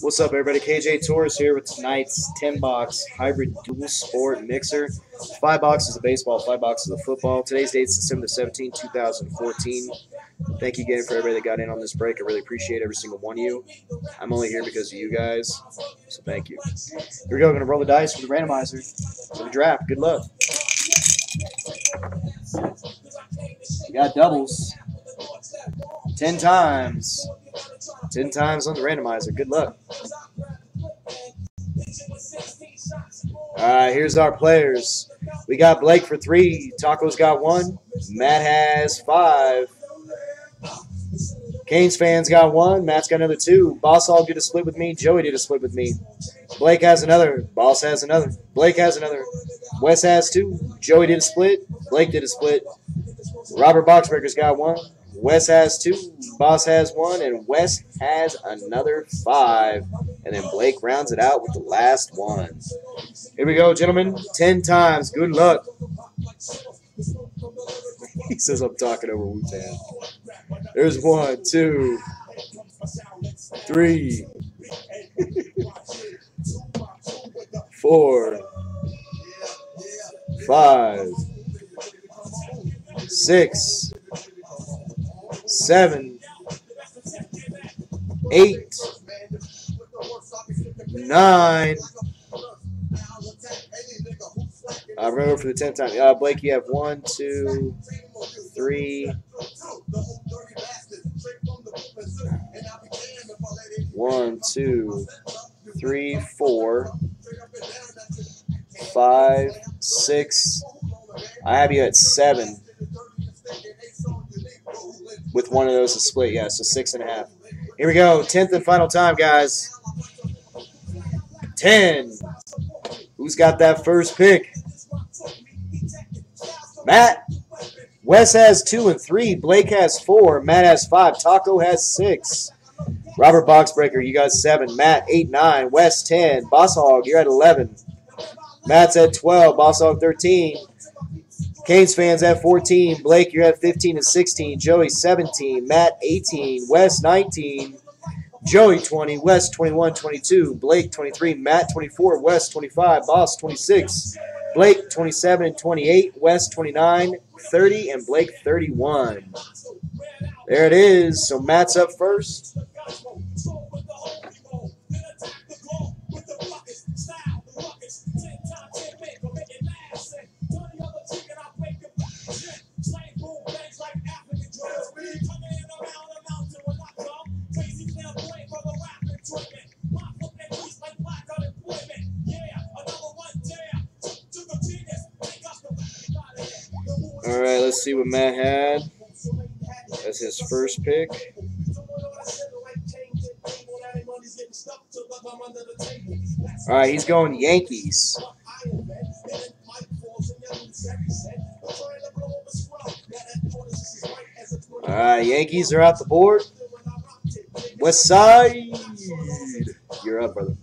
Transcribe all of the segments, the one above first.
What's up, everybody? KJ Torris here with tonight's 10 box hybrid dual sport mixer. Five boxes of baseball, five boxes of football. Today's date is December 17, 2014. Thank you again for everybody that got in on this break. I really appreciate every single one of you. I'm only here because of you guys, so thank you. Here we go. We're going to roll the dice for the randomizer for the draft. Good luck. We got doubles. 10 times. 10 times on the randomizer. Good luck. All right, here's our players. We got Blake for three. Taco's got one. Matt has five. Canes fans got one. Matt's got another two. Boss Hog did a split with me. Joey did a split with me. Blake has another. Boss has another. Blake has another. Wes has two. Joey did a split. Blake did a split. Robert Boxbreaker's got one. Wes has two, Boss has one, and Wes has another five. And then Blake rounds it out with the last one. Here we go, gentlemen. Ten times. Good luck. he says I'm talking over Wu Tang. There's one, two, three, four, five, six seven, eight, nine. Uh, remember for the tenth time. Uh, Blake, you have one, two, three, one, two, three, four, five, six. I have you at seven with one of those to split. Yeah, so six and a half. Here we go. Tenth and final time, guys. Ten. Who's got that first pick? Matt. Wes has two and three. Blake has four. Matt has five. Taco has six. Robert Boxbreaker, you got seven. Matt, eight, nine. Wes, ten. Boss Hog, you're at 11. Matt's at 12. Boss Hog, 13. Canes fans at 14. Blake, you're at 15 and 16. Joey, 17. Matt, 18. Wes, 19. Joey, 20. Wes, 21, 22. Blake, 23. Matt, 24. Wes, 25. Boss, 26. Blake, 27 and 28. Wes, 29, 30. And Blake, 31. There it is. So Matt's up first. Let's see what Matt had as his first pick. All right, he's going Yankees. All right, Yankees are out the board. West Side, you're up, brother.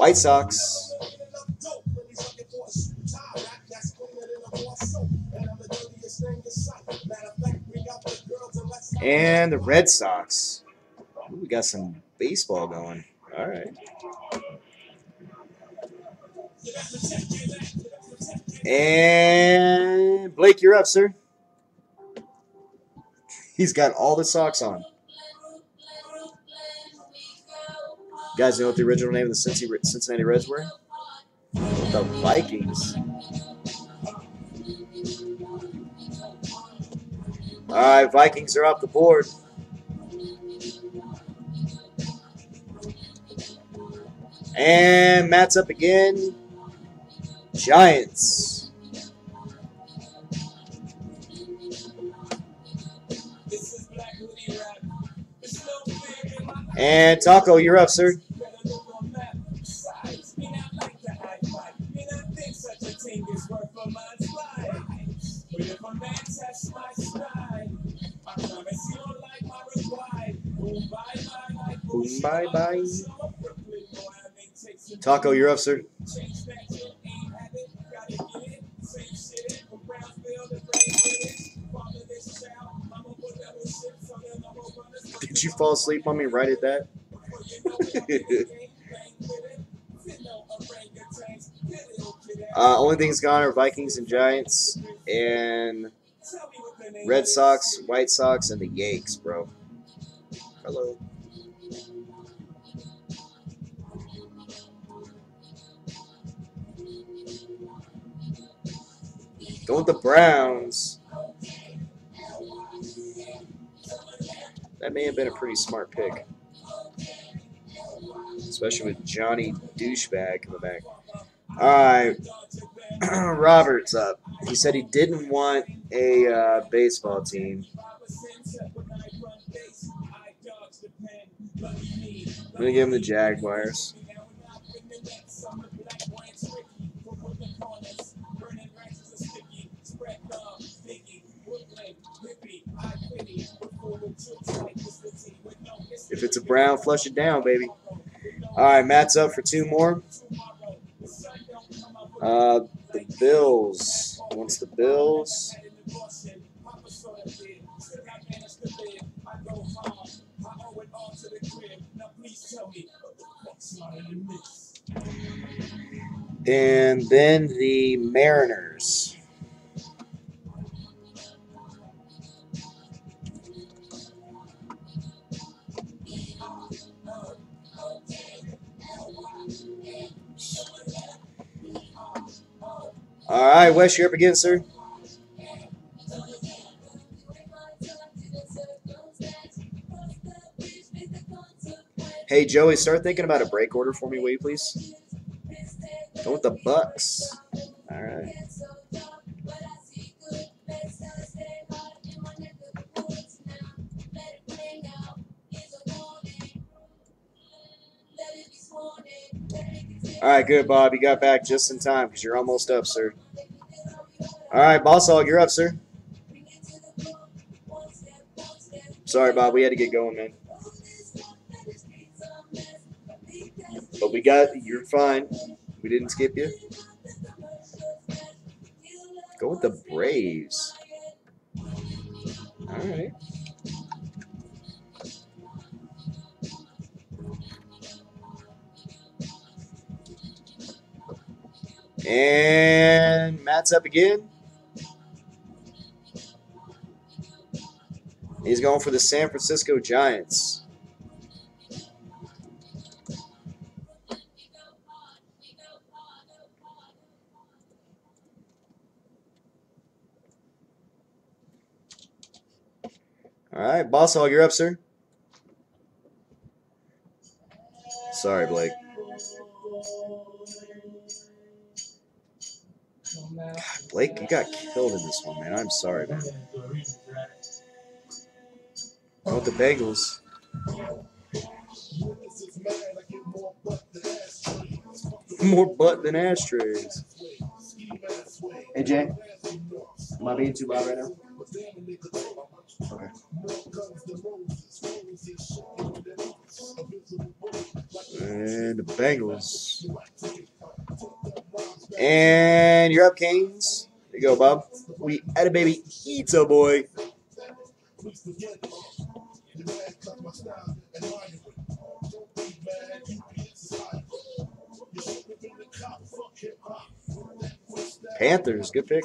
White Sox. And the Red Sox. Ooh, we got some baseball going. All right. And Blake, you're up, sir. He's got all the socks on. You guys know what the original name of the Cincinnati Reds were? The Vikings. All right, Vikings are off the board. And Matt's up again. Giants. And Taco, you're up, sir. Bye bye. Taco, you're up, sir. Did you fall asleep on me right at that? uh, only things gone are Vikings and Giants and Red Sox, White Sox, and the Yanks, bro. Hello. Go with the Browns. That may have been a pretty smart pick. Especially with Johnny Douchebag coming back. Alright. Robert's up. He said he didn't want a uh, baseball team. I'm going to give him the Jaguars. If it's a brown, flush it down, baby. All right, Matt's up for two more. Uh, the Bills. Wants the Bills. And then the Mariners. All right, Wes, you're up again, sir. Hey, Joey, start thinking about a break order for me, will you, please? Go with the Bucs. All right. All right, good, Bob. You got back just in time because you're almost up, sir. All right, Boss Hog, you're up, sir. Sorry, Bob. We had to get going, man. But we got, you're fine. We didn't skip you. Go with the Braves. All right. And Matt's up again. He's going for the San Francisco Giants. All right, Boss Hog, you're up, sir. Sorry, Blake. Blake, you got killed in this one, man. I'm sorry, man. Oh, the Bengals. More butt than ashtrays. Hey, Jay. Am I being too loud right now? And the Bengals. And you're up, Canes. There you go, Bob. We had a baby. Eats a boy. Panthers, good pick.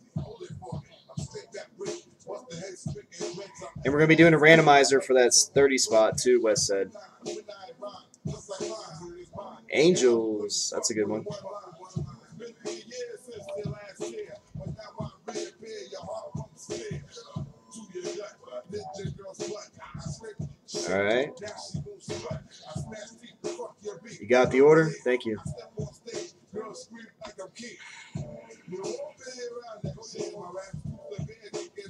And we're going to be doing a randomizer for that 30 spot, too, Wes said. Angels. That's a good one. All right. You got the order? Thank you.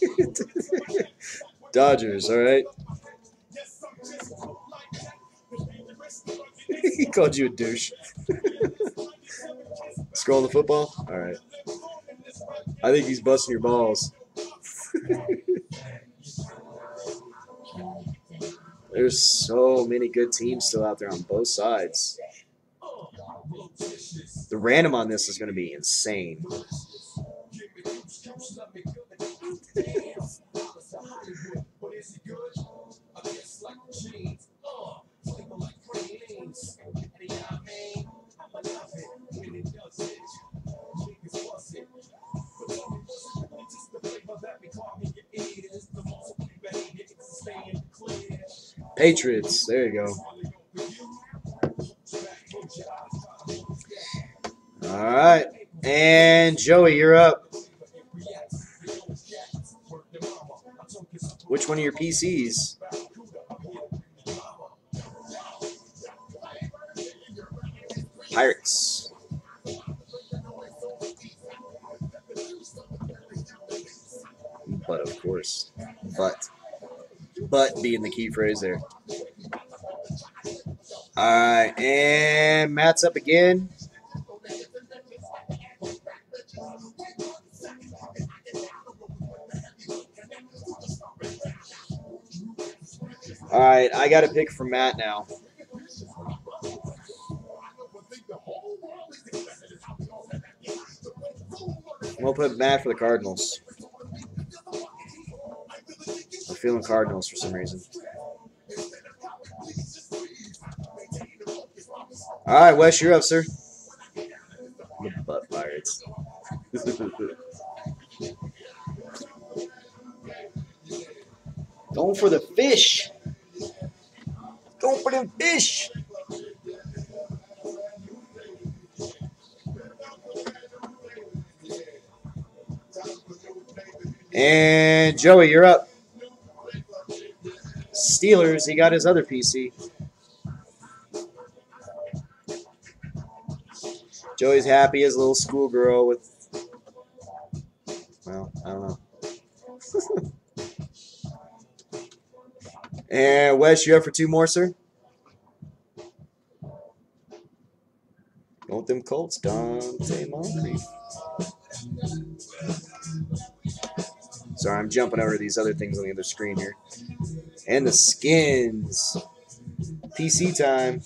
Dodgers, all right. he called you a douche. Scroll the football? All right. I think he's busting your balls. There's so many good teams still out there on both sides. The random on this is going to be insane. Patriots. There you go. All right. And Joey, you're up. Which one of your PCs? Pirates. But of course. But. But being the key phrase there. Alright, and Matt's up again. Alright, I got to pick for Matt now. We'll put Matt for the Cardinals. I'm feeling Cardinals for some reason. All right, Wes, you're up, sir. Joey, you're up. Steelers, he got his other PC. Joey's happy as a little schoolgirl with, well, I don't know. and Wes, you up for two more, sir? With them Colts, Donte Moncrief. Sorry, I'm jumping over these other things on the other screen here. And the skins. PC time.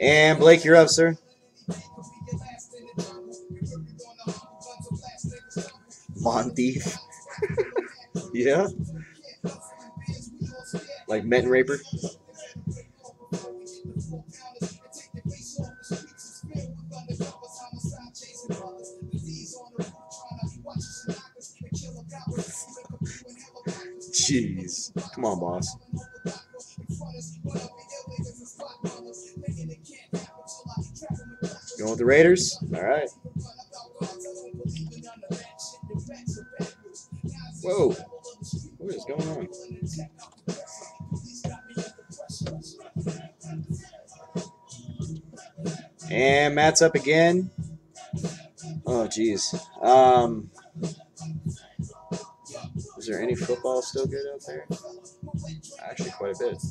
And Blake, you're up, sir. Monteith. yeah. Like Menton Raper. Come on, boss. Going with the Raiders? All right. Whoa. What is going on? And Matt's up again. Oh, geez. Um, is there any football still good out there? Actually, quite a bit.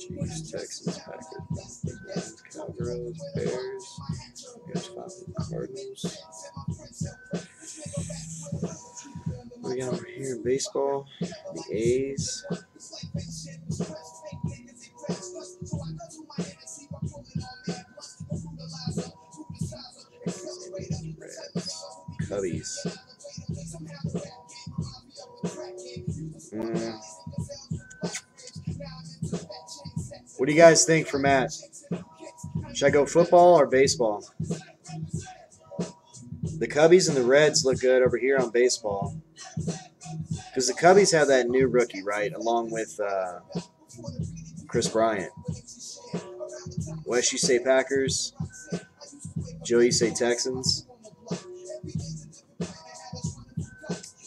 Chiefs, Texans, Packers, Cowgirls, Bears, Bears, Cardinals. We got over here in baseball? The A's. Do you guys think for Matt? Should I go football or baseball? The Cubbies and the Reds look good over here on baseball. Because the Cubbies have that new rookie, right? Along with uh, Kris Bryant. Wes, you say Packers. Joe, you say Texans.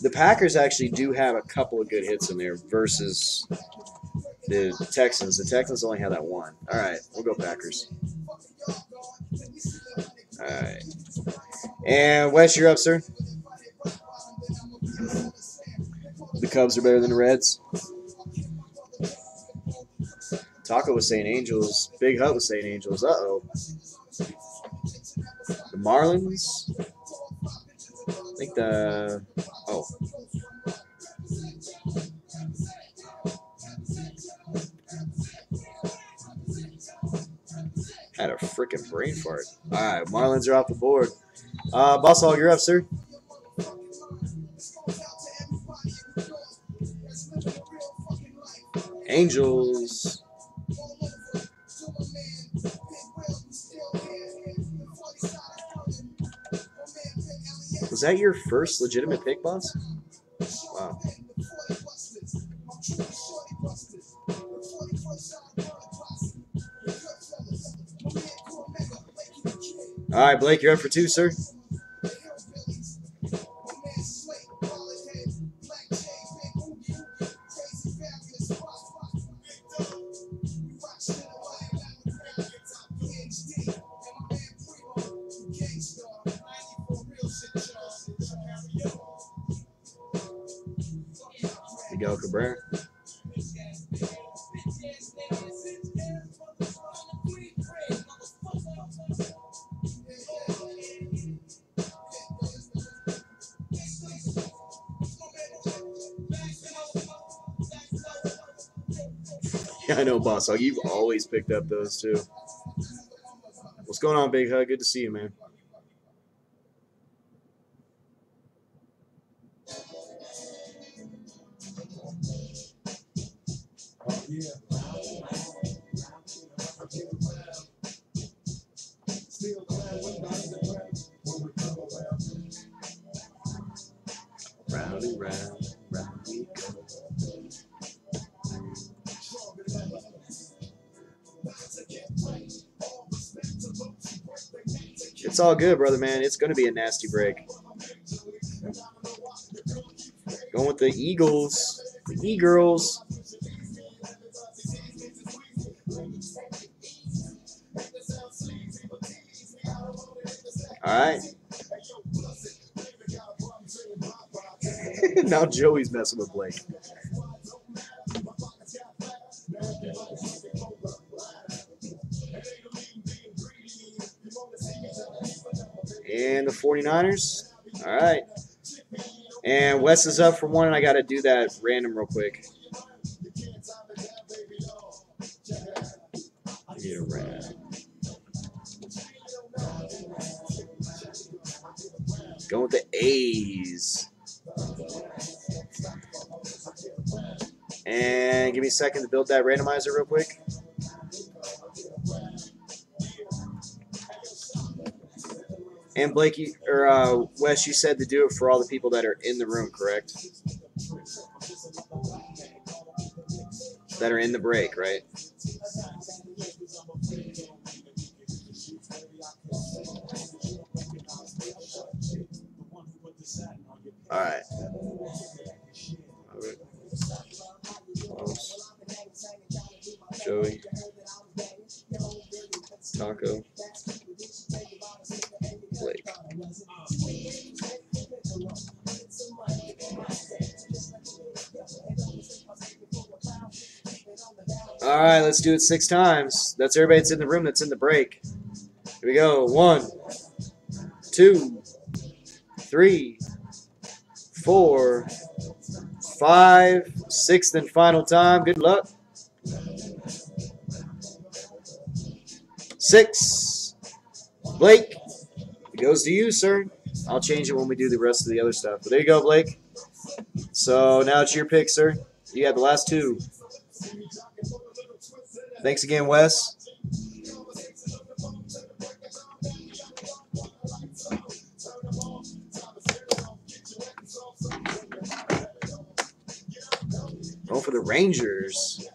The Packers actually do have a couple of good hits in there versus the Texans. The Texans only have that one. All right, we'll go Packers. All right. And Wes, you're up, sir. The Cubs are better than the Reds. Taco was saying Angels. Big Hut was saying Angels. Uh oh. The Marlins. I think the. Freaking brain fart. All right, Marlins are off the board. Uh, Boss Hog, you're up, sir. Angels. Was that your first legitimate pick, boss? All right, Blake, you're up for two, sir. Boss Hog. You've always picked up those too. What's going on, Big Hug? Good to see you, man. Oh, Round all good, brother, man. It's going to be a nasty break. Going with the Eagles, the E-Girls. All right. now Joey's messing with Blake. 49ers. All right. And Wes is up for one, and I got to do that random real quick. Need a. Going with the A's. And give me a second to build that randomizer real quick. And Blakey or uh, Wes, you said to do it for all the people that are in the room, correct? That are in the break, right? Do it six times. That's everybody that's in the room that's in the break. Here we go. One, two, three, four, five, sixth and final time. Good luck. Six. Blake, it goes to you, sir. I'll change it when we do the rest of the other stuff. But there you go, Blake. So now it's your pick, sir. You have the last two. Thanks again, Wes. Going for the Rangers.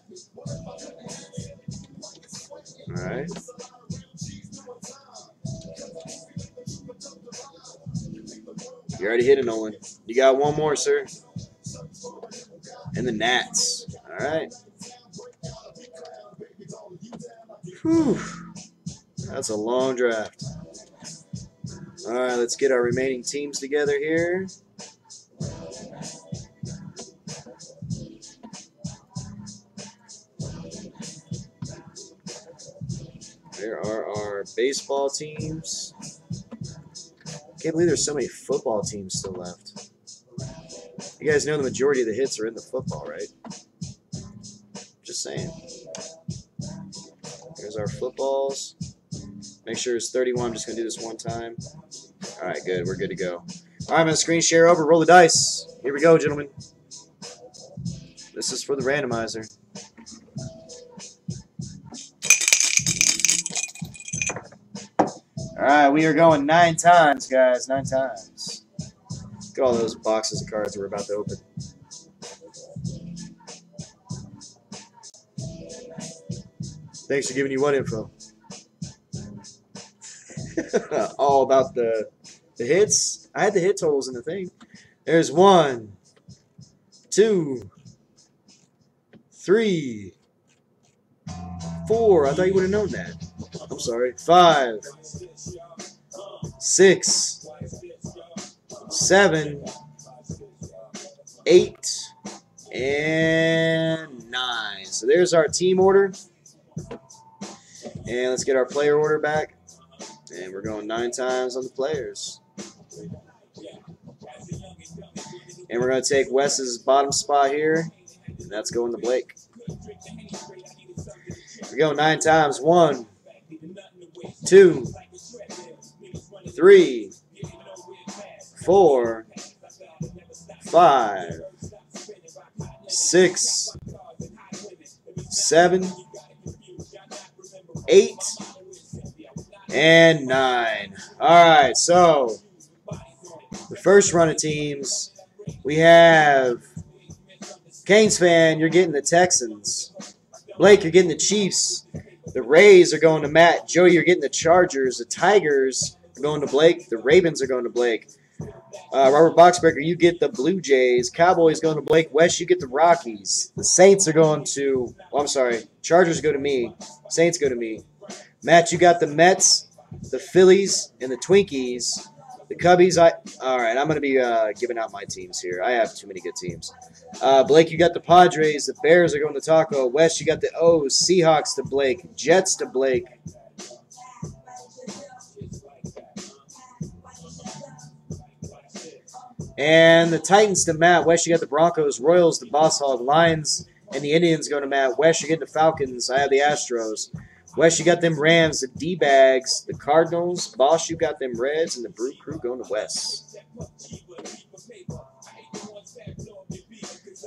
All right. You already hit it, Nolan. You got one more, sir. And the Nats. All right. Whew. That's a long draft. All right, let's get our remaining teams together here. There are our baseball teams. Can't believe there's so many football teams still left. You guys know the majority of the hits are in the football, right? Just saying. Our footballs. Make sure it's 31. I'm just going to do this one time. All right, good. We're good to go. All right, I'm going to screen share over. Roll the dice. Here we go, gentlemen. This is for the randomizer. All right, we are going nine times, guys. Nine times. Look at all those boxes of cards we're about to open. Thanks for giving you what info? all about the the hits. I had the hit totals in the thing. There's one, two, three, four. I thought you would have known that. I'm sorry. Five, six, seven, eight, and nine. So there's our team order. And let's get our player order back. And we're going nine times on the players. And we're going to take Wes's bottom spot here. And that's going to Blake. We go nine times. One, two, three, four, five, six, seven, eight, and nine. All right, so the first run of teams, we have Canes fan, you're getting the Texans. Blake, you're getting the Chiefs. The Rays are going to Matt. Joey, you're getting the Chargers. The Tigers are going to Blake. The Ravens are going to Blake. Uh, Robert Boxbreaker, you get the Blue Jays. Cowboys going to Blake. West, you get the Rockies. The Saints are going to. Oh, I'm sorry. Chargers go to me. Saints go to me. Matt, you got the Mets, the Phillies, and the Twinkies. The Cubbies, I all right. I'm gonna be uh, giving out my teams here. I have too many good teams. Uh, Blake, you got the Padres. The Bears are going to Taco. West, you got the O's. Seahawks to Blake. Jets to Blake. And the Titans to Matt. West, you got the Broncos. Royals the Boss Hog. Lions and the Indians going to Matt. West, you get the Falcons. I have the Astros. West, you got them Rams, the D-Bags, the Cardinals. Boss, you got them Reds, and the Brew Crew going to West.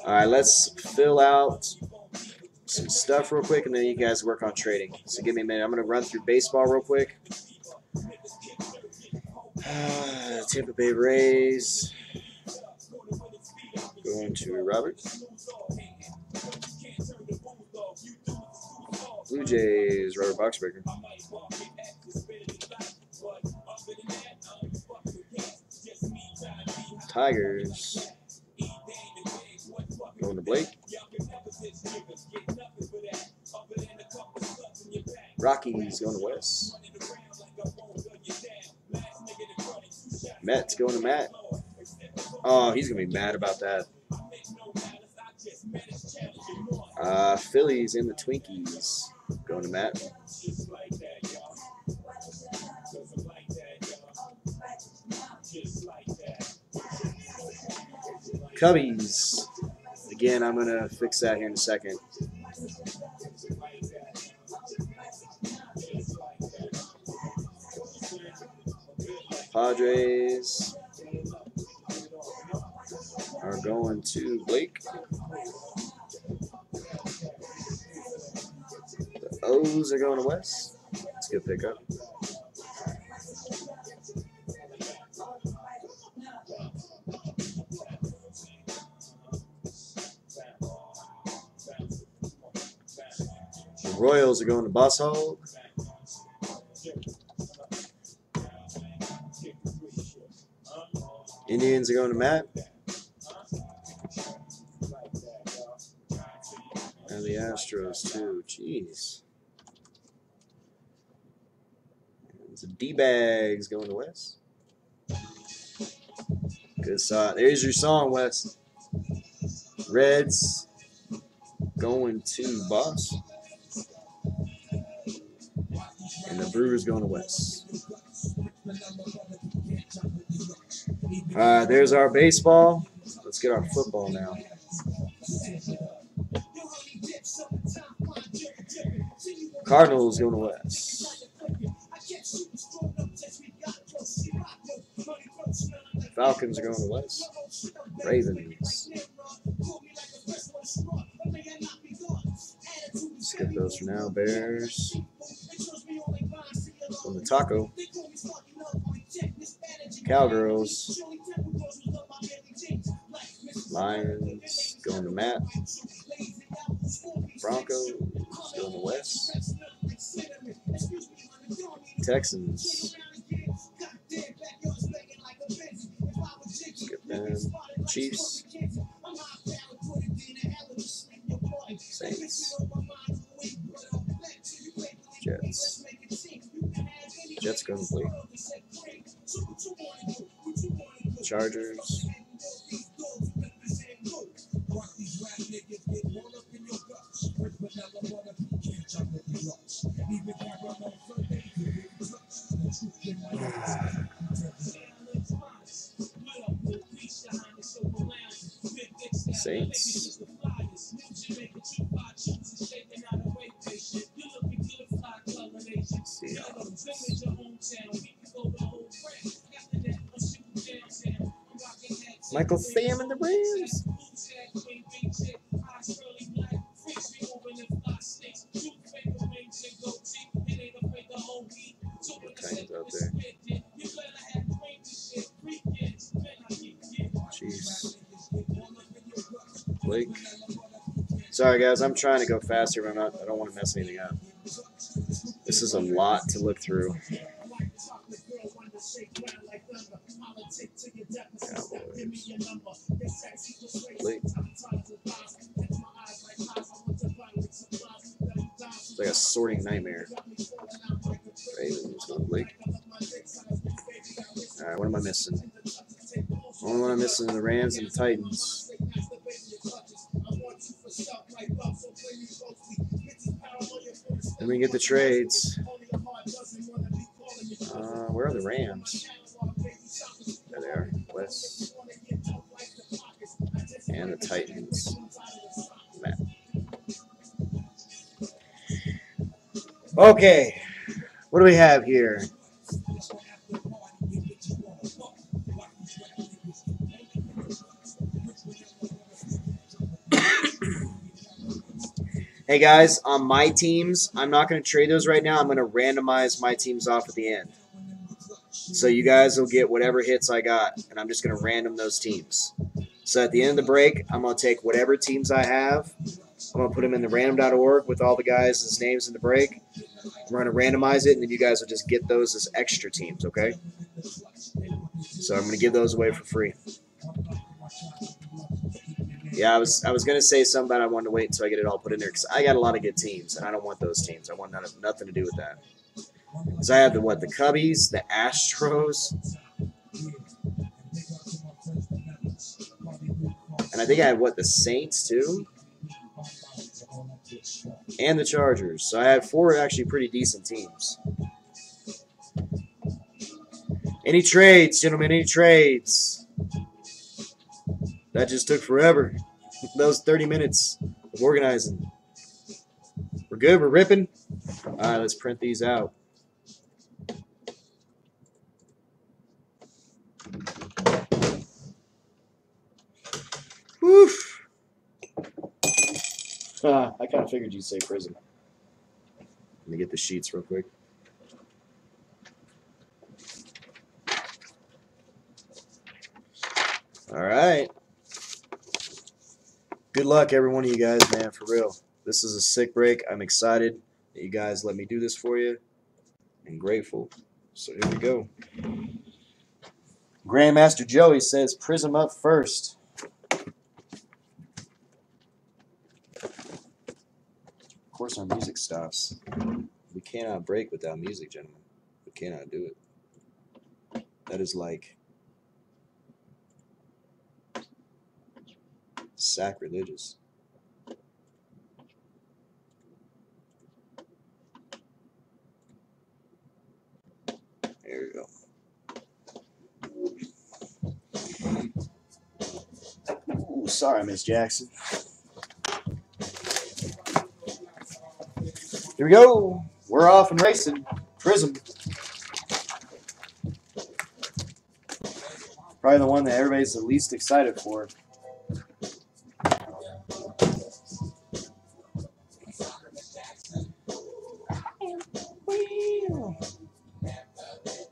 All right, let's fill out some stuff real quick, and then you guys work on trading. So give me a minute. I'm going to run through baseball real quick. Uh, Tampa Bay Rays. Going to Roberts. Blue Jays, Robert Boxbreaker. Tigers. Going to Blake. Rockies going to West. Mets going to Matt. Oh, he's going to be mad about that. Uh, Phillies in the Twinkies. Going to Matt. Cubbies. Again, I'm going to fix that here in a second. Padres are going to Blake. O's are going to West. Let's get pickup. Royals are going to Boss Hog. Indians are going to Matt. And the Astros too. Jeez. The D-bags going to Wes. Good side. There's your song, Wes. Reds going to Boss. And the Brewers going to West. All right, there's our baseball. Let's get our football now. Cardinals going to West. Falcons are going to West. Ravens. Skip those for now. Bears. On the taco. Cowgirls. Lions going to Matt. Broncos going to West. Texans. Skip them. Chiefs. Saints. Jets. Jets going to. Chargers. Sam and the Rams. Out there. Jeez. Blake. Sorry guys, I'm trying to go faster, but I'm not. I don't want to mess anything up. This is a lot to look through. Like a sorting nightmare. Ravens going Blake. Alright, what am I missing? Only one I'm missing is the Rams and the Titans. Then we get the trades. Uh, where are the Rams? There they are. West. And the Titans. Okay. What do we have here? Hey guys, on my teams, I'm not going to trade those right now. I'm going to randomize my teams off at the end. So you guys will get whatever hits I got, and I'm just going to random those teams. So at the end of the break, I'm going to take whatever teams I have. I'm to put them in the random.org with all the guys' names in the break. We're to randomize it, and then you guys will just get those as extra teams, okay? So I'm to give those away for free. Yeah, I was I was gonna say something, but I wanted to wait until I get it all put in there because I got a lot of good teams, and I don't want those teams. I want none of, nothing to do with that. Because I have the what the Cubbies, the Astros, and I think I have what the Saints too, and the Chargers. So I had four actually pretty decent teams. Any trades, gentlemen? Any trades? That just took forever. Was 30 minutes of organizing. We're good. We're ripping. All right, let's print these out. Ah, I kind of figured you'd say prison. Let me get the sheets real quick. All right. Good luck, every one of you guys, man, for real. This is a sick break. I'm excited. that you guys let me do this for you. And grateful. So here we go. Grandmaster Joey says Prizm up first. Course, our music stops. We cannot break without music, gentlemen. We cannot do it. That is like sacrilegious. There we go. Sorry, Miss Jackson. Here we go. We're off and racing. Prizm. Probably the one that everybody's the least excited for.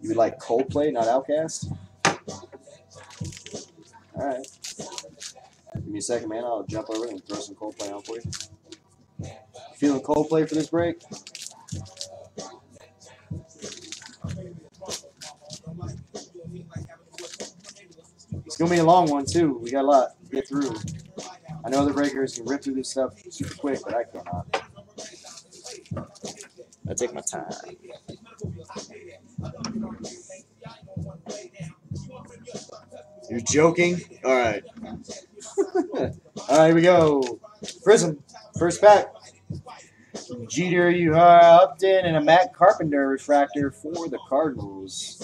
You would like Coldplay, not OutKast? Alright. Give me a second, man. I'll jump over and throw some Coldplay on for you. Feeling Coldplay for this break? It's going to be a long one, too. We got a lot to get through. I know the breakers can rip through this stuff super quick, but I cannot. I take my time. You're joking? Alright. Alright, here we go. Prizm. First pack. Jeter Uehara Upton and a Matt Carpenter refractor for the Cardinals.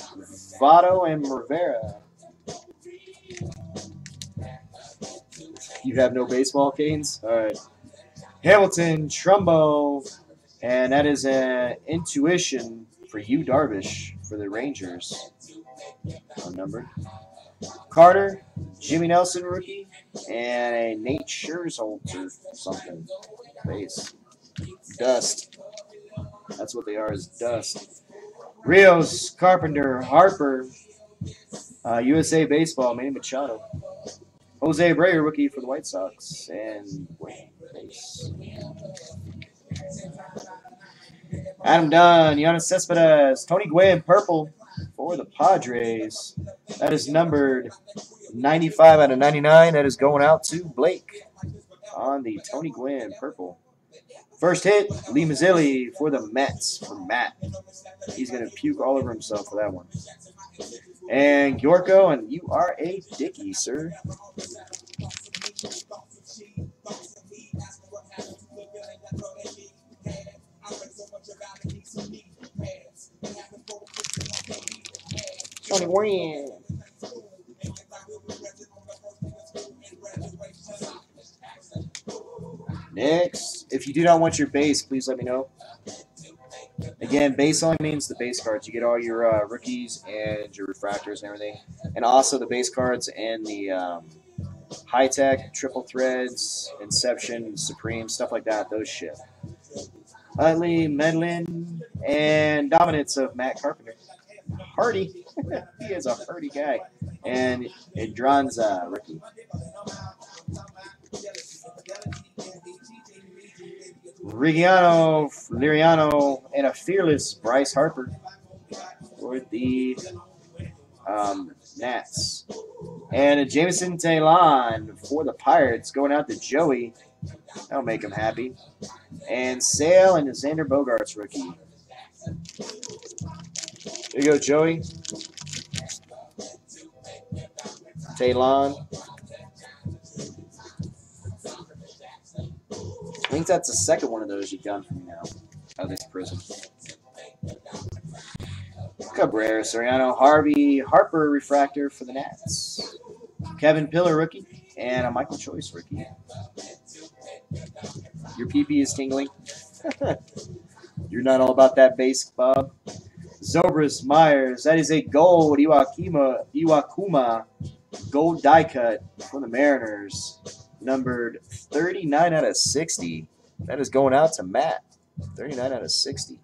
Votto and Rivera. You have no baseball canes? Alright. Hamilton, Trumbo, and that is an intuition for you, Darvish, for the Rangers. Unnumbered. Carter, Jimmy Nelson rookie, and a Nate Scherzer something. Base. Dust. That's what they are, is dust. Rios, Carpenter, Harper, uh, USA Baseball, Manny Machado. Jose Abreu, rookie for the White Sox, and. Adam Dunn, Yoenis Cespedes, Tony Gwynn, purple for the Padres. That is numbered 95 out of 99. That is going out to Blake on the Tony Gwynn purple. First hit, Lee Mazzilli for the Mets for Matt. He's going to puke all over himself for that one. And Yorko, and you are a dickie, sir. Tony Next, if you do not want your base, please let me know. Again, base only means the base cards. You get all your uh, rookies and your refractors and everything. And also the base cards and the um, high tech, triple threads, Inception, Supreme, stuff like that. Those ship. Utley, Medlen, and Dominance of Matt Carpenter. Hardy. he is a hardy guy. And Idranza rookie. Rigiano, Liriano, and a fearless Bryce Harper for the um, Nats. And a Jameson Taillon for the Pirates going out to Joey. That'll make him happy. And Sale and Xander Bogaerts rookie. There you go, Joey. Taillon. Think that's the second one of those you've done for me now. Out of this prison. Cabrera, Soriano, Harvey, Harper refractor for the Nats. Kevin Pillar rookie, and a Michael Choice rookie. Your PP is tingling. You're not all about that base, Bob. Zobris Myers, that is a gold Iwakuma, Iwakuma gold die cut for the Mariners numbered 39 out of 60. That is going out to Matt. 39 out of 60.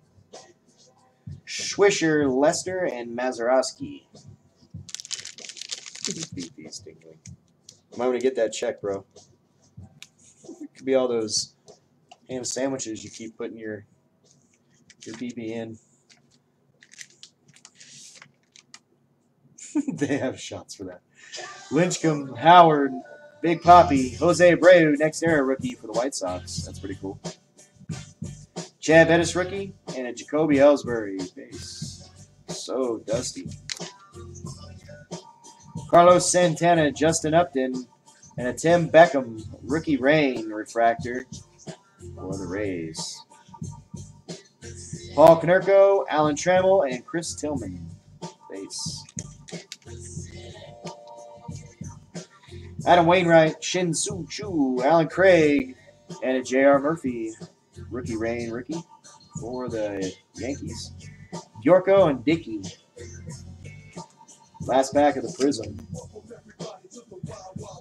Swisher, Lester, and Mazeroski. I'm going to get that check, bro. It could be all those ham sandwiches you keep putting your Your BBN. they have shots for that. Lincecum, Howard, Big Poppy, Jose Abreu, next era rookie for the White Sox. That's pretty cool. Chad Bettis rookie, and a Jacoby Ellsbury base. So dusty. Carlos Santana, Justin Upton, and a Tim Beckham rookie rain refractor for the Rays. Paul Konerko, Alan Trammell, and Chris Tillman. Base. Adam Wainwright, Shin Soo Choo, Allen Craig, and a J.R. Murphy rookie rain rookie for the Yankees. Yorko and Dickey. Last back of the Prizm.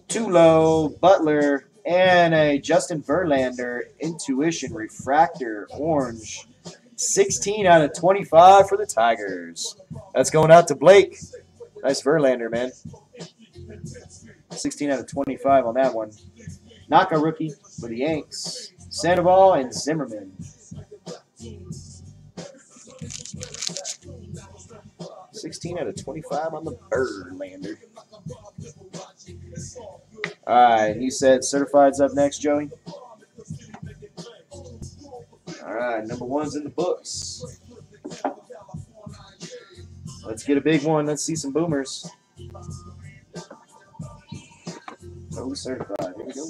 Tulo, Butler, and a Justin Verlander Intuition Refractor Orange. 16 out of 25 for the Tigers. That's going out to Blake. Nice Verlander, man. 16 out of 25 on that one. Naka rookie for the Yanks. Sandoval and Zimmerman. Sixteen out of twenty-five on the Verlander. All right, he said certified's up next, Joey. All right, number one's in the books. Let's get a big one. Let's see some boomers. Oh, certified. Here we go.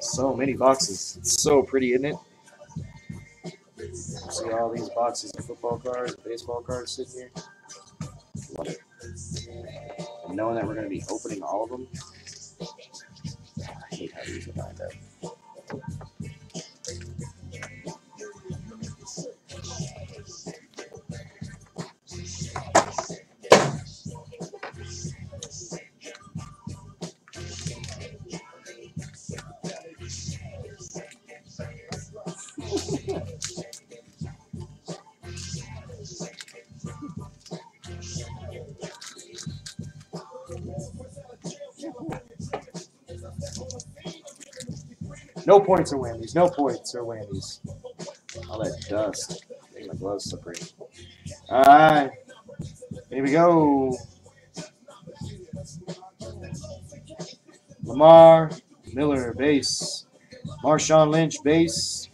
So many boxes. It's so pretty, isn't it? See all these boxes of football cards, baseball cards sitting here. Love it. And knowing that we're going to be opening all of them. I hate how these are lined up. No points or whammies. No points or whammies. All that dust. Make my gloves slippery. All right. Here we go. Lamar, Miller, base. Marshawn Lynch, base.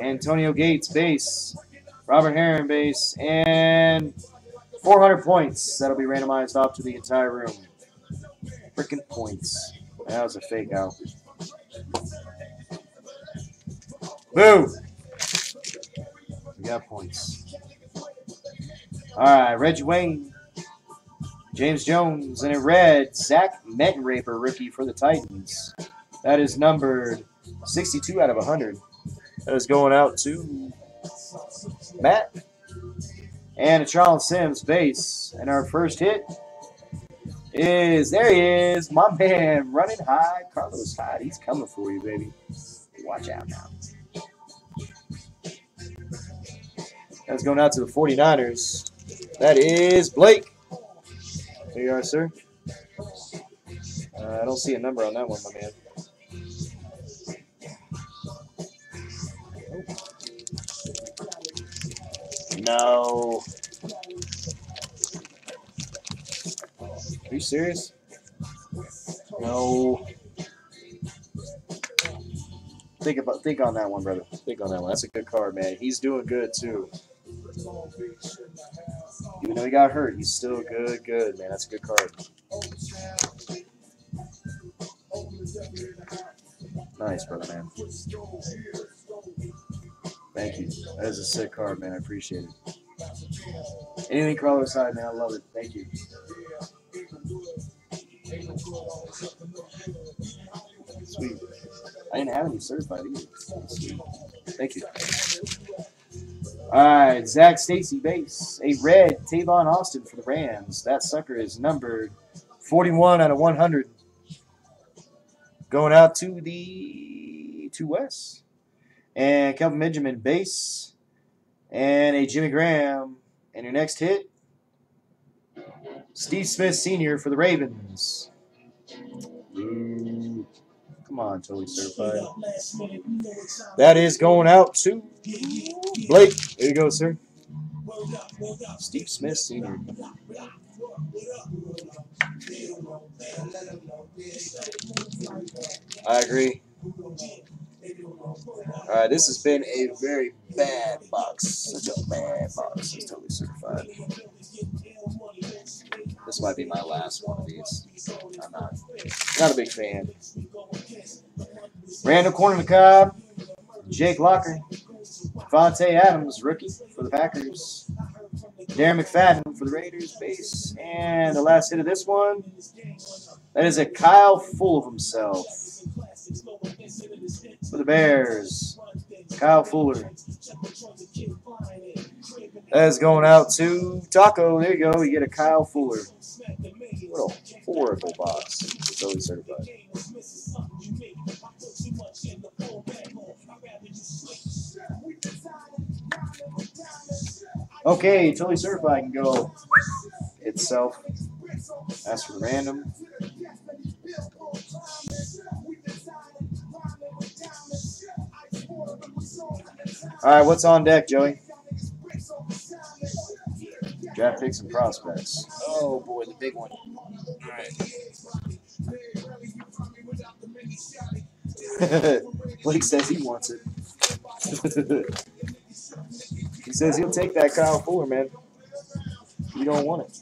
Antonio Gates, base. Robert Herron, base. And 400 points. That'll be randomized off to the entire room. Freaking points. That was a fake out. Boo! We got points. All right, Reggie Wayne, James Jones, and in red, Zach Mettenberger, rookie for the Titans. That is numbered 62 out of 100. That is going out to Matt. And a Charles Sims base. And our first hit is, there he is, my man, running high, Carlos Hyde. He's coming for you, baby. Watch out now. That's going out to the 49ers. That is Blake. There you are, sir. Uh, I don't see a number on that one, my man. No. Are you serious? No. Think about think on that one, brother. Think on that one. That's a good card, man. He's doing good too. Even though he got hurt, he's still good, good, man. That's a good card. Nice, brother, man. Thank you. That is a sick card, man. I appreciate it. Anything Carlos Hyde, man. I love it. Thank you. Sweet. I didn't have any certified either. Thank you. All right, Zac Stacy base. A red Tavon Austin for the Rams. That sucker is numbered 41 out of 100. Going out to the two West. And Kelvin Benjamin base. And a Jimmy Graham. And your next hit, Steve Smith Sr. for the Ravens. Ooh. Come on, totally certified. That is going out to Blake. There you go, sir. Steve Smith Sr. I agree. Alright, this has been a very bad box. Such a bad box. It's totally certified. This might be my last one of these. I'm not, not a big fan. Randall Corner McCobb, Jake Locker, Davante Adams, rookie for the Packers. Darren McFadden for the Raiders base. And the last hit of this one, that is a Kyle full of himself. For the Bears, Kyle Fuller. That is going out to Taco. There you go. You get a Kyle Fuller. Horrible box. Totally certified. Okay, totally certified can go itself. As for random. All right, what's on deck, Joey? Draft picks and prospects. Oh boy, the big one. All right. Blake says he wants it. he says he'll take that Kyle Fuller, man. You don't want it.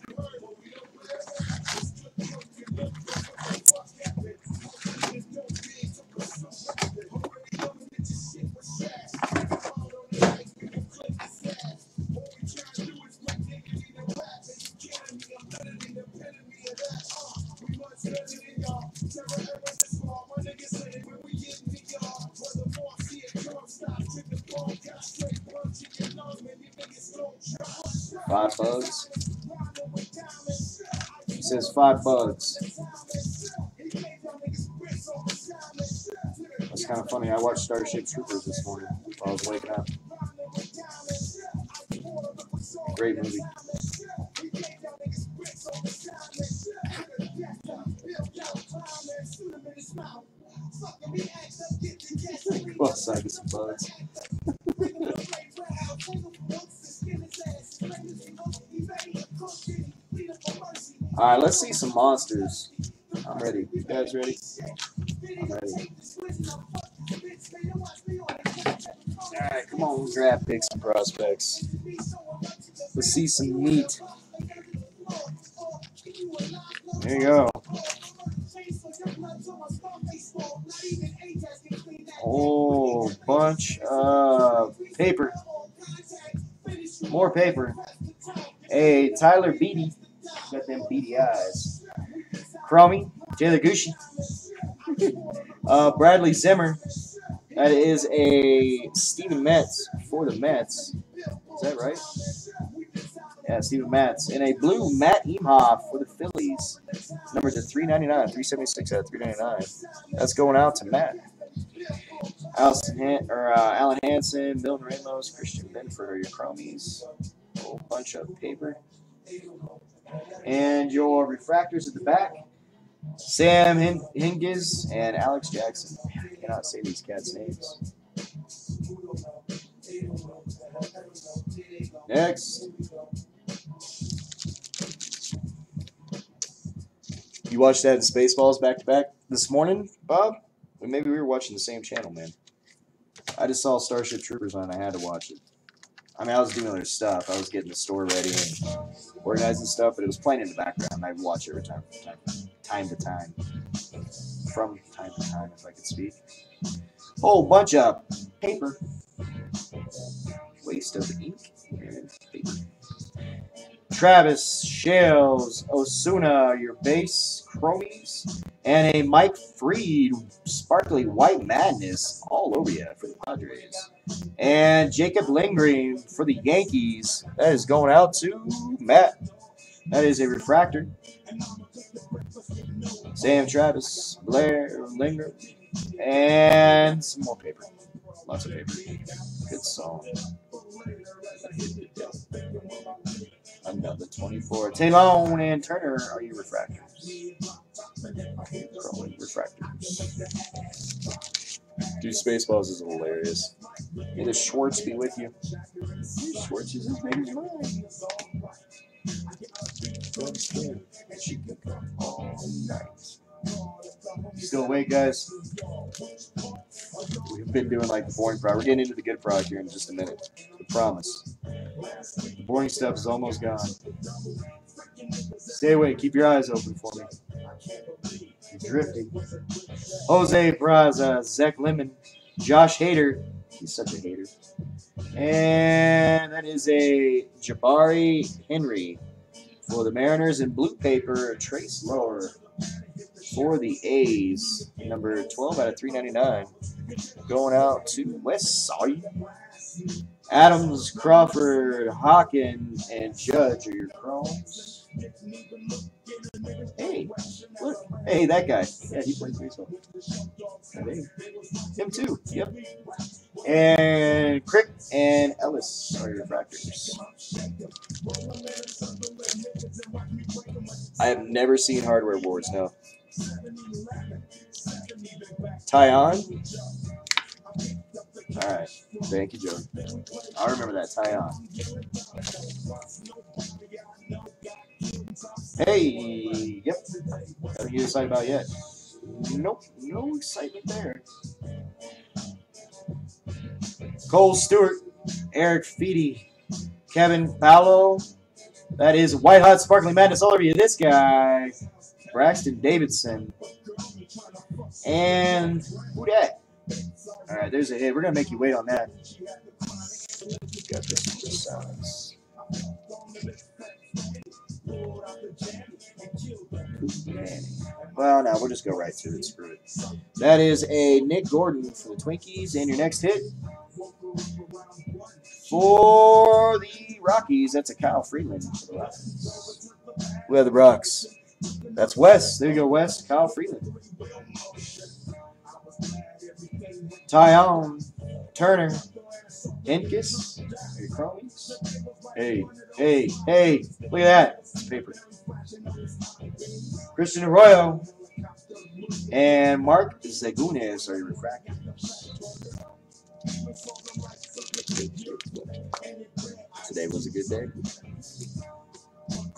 Five bugs. He says five bugs. That's kind of funny. I watched Starship Troopers this morning while I was waking up. Great movie. Outside get some bugs. All right, let's see some monsters. I'm ready. You guys ready? I'm ready. All right, come on, draft picks and prospects. Let's see some meat. There you go. Oh, bunch of paper. More paper. Hey, Tyler Beatty. Got them beady eyes. Cromie. Jayla Gucci. uh, Bradley Zimmer. That is a Steven Matz for the Mets. Is that right? Yeah, Steven Matz. And a blue Matt Imhof for the Phillies. Numbers are 399, 376 out of 399. That's going out to Matt. Allison Han- or uh, Alan Hansen, Milton Ramos, Christian Benford are your chromies. A whole bunch of paper. And your refractors at the back. Sam Hin- Hingiz and Alex Jackson. I cannot say these cats' names. Next. You watched that in Spaceballs back to back this morning, Bob? Maybe we were watching the same channel, man. I just saw Starship Troopers on. I had to watch it. I mean, I was doing other stuff. I was getting the store ready and organizing stuff, but it was playing in the background. I would watch it every time, time, time to time, from time to time, if I could speak. Whole bunch of paper. Waste of ink and paper. Travis, Shales, Osuna, your base, Chromies, and a Mike Freed, sparkly white madness all over you for the Padres. And Jacob Lindgren for the Yankees. That is going out to Matt. That is a refractor. Sam Travis, Blair, Lindgren, and some more paper. Lots of paper. Good song. Another 24. Talon and Turner are you refractors. Chrome refractors. Dude, Spaceballs is hilarious. May the Schwartz be with you. Schwartz is his as well. Still awake, guys? We've been doing like the boring product. We're getting into the good product here in just a minute. I promise. The boring stuff is almost gone. Stay awake. Keep your eyes open for me. Drifting. Jose Braza, uh, Zach Lemon, Josh Hader. He's such a hater. And that is a Jabari Henry for the Mariners in blue paper. Trace Loehr for the A's, number 12 out of 399. Going out to West Side. Adams, Crawford, Hawkins, and Judge are your Chromes. Hey, look. Hey, that guy. Yeah, he plays baseball. I. Him too. Yep. And Crick and Ellis are your refractors. I have never seen Hardware Wars, no. Tyon? Alright. Thank you, Joe. I'll remember that. Tyon. Hey! Yep. Nothing you excited about yet. Nope. No excitement there. Cole Stewart, Eric Feedy, Kevin Paolo. That is White Hot Sparkling Madness all over you. This guy, Braxton Davidson. And who that? All right, there's a hit. We're going to make you wait on that. Got this. Well, now we'll just go right through it. Screw it. That is a Nick Gordon for the Twinkies. And your next hit for the Rockies, that's a Kyle Freeland for the Rockies. We have the Rocks. That's Wes. There you go, Wes. Kyle Freeland. Tyon, Turner, Incus, hey, Chromies. Hey, hey, hey, look at that. Paper. Christian Arroyo and Mark Zagunis are your refractors. Today was a good day. The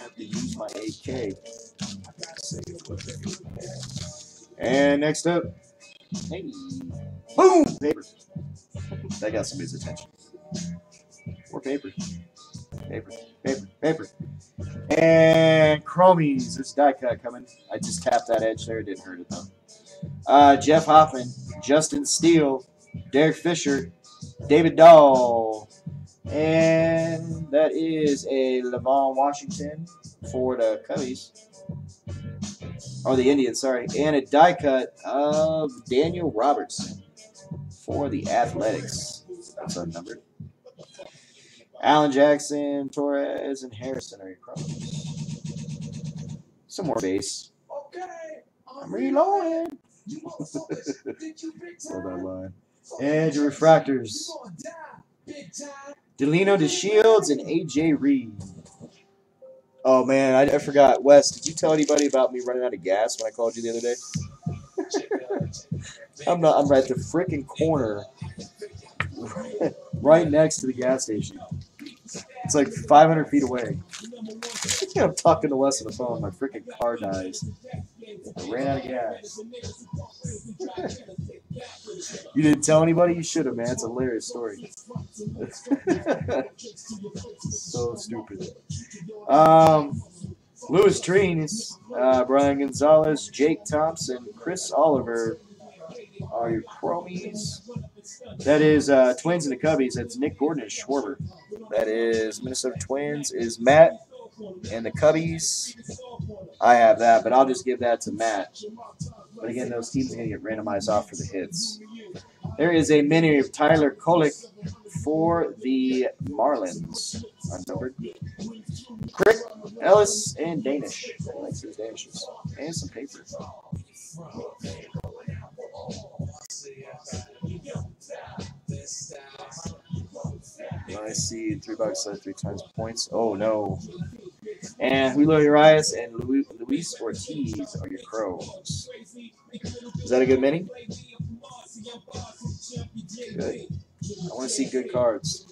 have to use my AK. And next up, hey, boom, paper. That got somebody's attention. More paper, paper, paper, paper. And Chromies, there's die cut coming. I just tapped that edge there, it didn't hurt it though. Uh, Jeff Hoffman, Justin Steele, Derek Fisher, David Dahl, and that is a Levon Washington for the Cubbies. Or the Indians, sorry. And a die cut of Daniel Robertson for the Athletics. That's unnumbered. Alan Jackson, Torres, and Harrison are your Chromes. Some more base. Okay, I'm reloading. Love that line. And your refractors. Delino DeShields and AJ Reed. Oh man, I, I forgot. Wes, did you tell anybody about me running out of gas when I called you the other day? I'm not. I'm right at the freaking corner, right next to the gas station. It's like 500 feet away. I'm talking to Wes on the phone. My freaking car dies. Ran out of gas. you didn't tell anybody? You should have, man. It's a hilarious story. so stupid. Um, Louis Treens, uh, Brian Gonzalez, Jake Thompson, Chris Oliver are your Chromies. That is uh, Twins and the Cubbies. That's Nick Gordon and Schwarber. That is Minnesota Twins is Matt and the Cubbies. I have that, but I'll just give that to Matt. But again, those teams are going to get randomized off for the hits. There is a mini of Tyler Kolek for the Marlins. Crick, Ellis, and Danish. I like those Danishes. And some paper. I see three bucks set three times points. Oh no. And Julio Urias and Lu- Luis Ortiz are your crows. Is that a good mini? Good. I want to see good cards.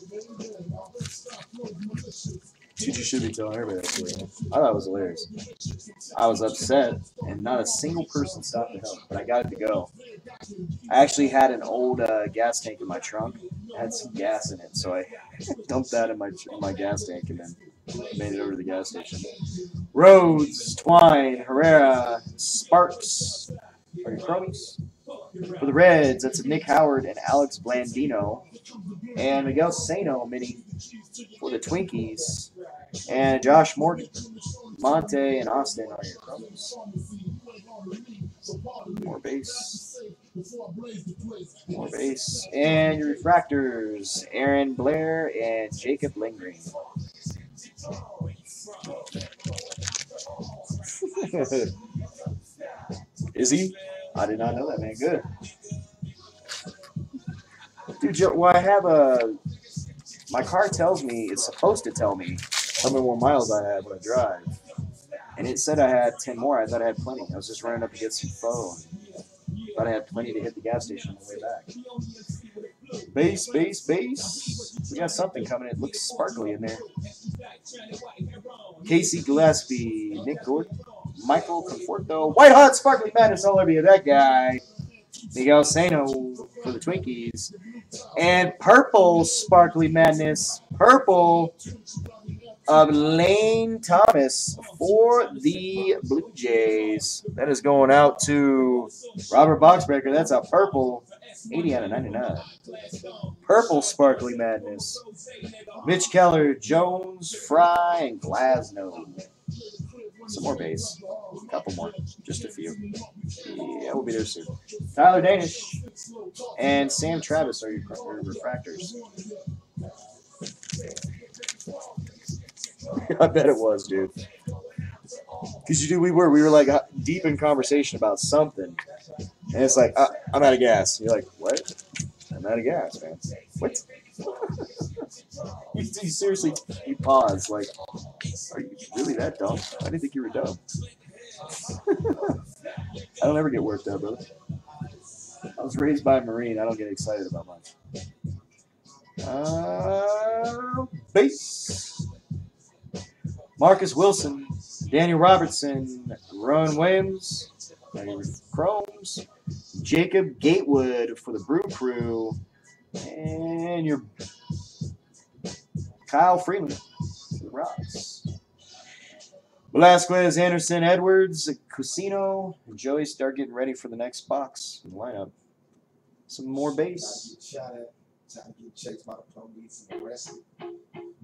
You should be telling everybody that story. I thought it was hilarious. I was upset, and not a single person stopped to help, but I got it to go. I actually had an old uh, gas tank in my trunk. It had some gas in it, so I dumped that in my in my gas tank and then made it over to the gas station. Rhodes, Twine, Herrera, Sparks are your chromies. For the Reds, that's Nick Howard and Alex Blandino. And Miguel Sano mini for the Twinkies. And Josh Morgan, Monte, and Austin are your chromies. More base. More base. And your refractors, Aaron Blair and Jacob Lindgren. Is he? I did not know that, man. Good. Dude, well, I have a. My car tells me, it's supposed to tell me how many more miles I have when I drive. And it said I had 10 more. I thought I had plenty. I was just running up to get some pho. Thought I had plenty to hit the gas station on the way back. Base, base, base. We got something coming. It looks sparkly in there. Casey Gillespie, Nick Gordon, Michael Conforto, White Hot Sparkly Madness all over you, that guy. Miguel Sano for the Twinkies. And Purple Sparkly Madness, Purple of Lane Thomas for the Blue Jays. That is going out to Robert Boxbreaker. That's a purple 80 out of 99. Purple Sparkly Madness. Mitch Keller, Jones, Fry, and Glasnow. Some more base. A couple more. Just a few. Yeah, we'll be there soon. Tyler Danish and Sam Travis are your, refractors. I bet it was, dude. Because you do, we were, we were like deep in conversation about something, and it's like, uh, I'm out of gas. You're like, what? I'm out of gas, man. What? you, you seriously, you pause, like, are you really that dumb? I didn't think you were dumb. I don't ever get worked up, brother. I was raised by a Marine. I don't get excited about much. Uh, base. Marcus Wilson, Daniel Robertson, Ron Williams, Chromes, Jacob Gatewood for the Brew Crew, and your Kyle Freeland for the Rocks. Velasquez, Anderson, Edwards, Cusino, and Joey start getting ready for the next box in the lineup. Some more base. Shot at, trying to get chased by the police and arrested.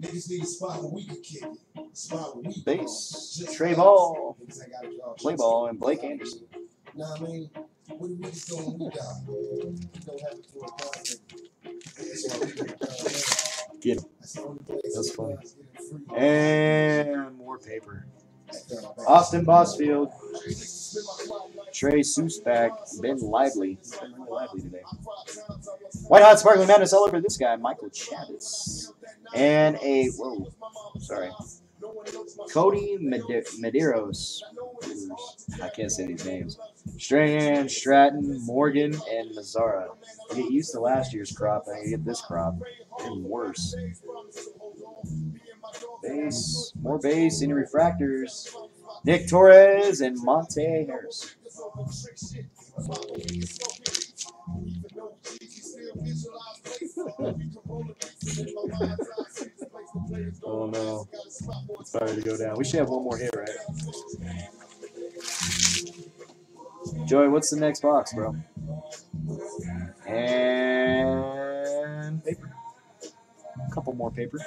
Niggas need a spot where we can kick it. Spot where we Base. Trey Ball, Niggas ain't gotta draw play ball, and Blake Anderson. What I mean? What do niggas do when we die? We don't have to do a bond. That's why we get man. That's the only place That's funny. guys get it free. And more paper. Austin Bosfield, Trey Suspak, Ben Lively. He's been really lively today. White Hot Sparkling Madness all over this guy, Michael Chavis. And a, whoa, sorry. Cody Mede- Medeiros. Hmm, I can't say these names. Strahan, Stratton, Morgan, and Mazzara. I get used to last year's crop, and I get this crop. Even worse. Base, more base, any refractors. Nick Torres and Monte Harris. Oh no. It's to go down. We should have one more hit, right? Joey, what's the next box, bro? And paper. A couple more paper.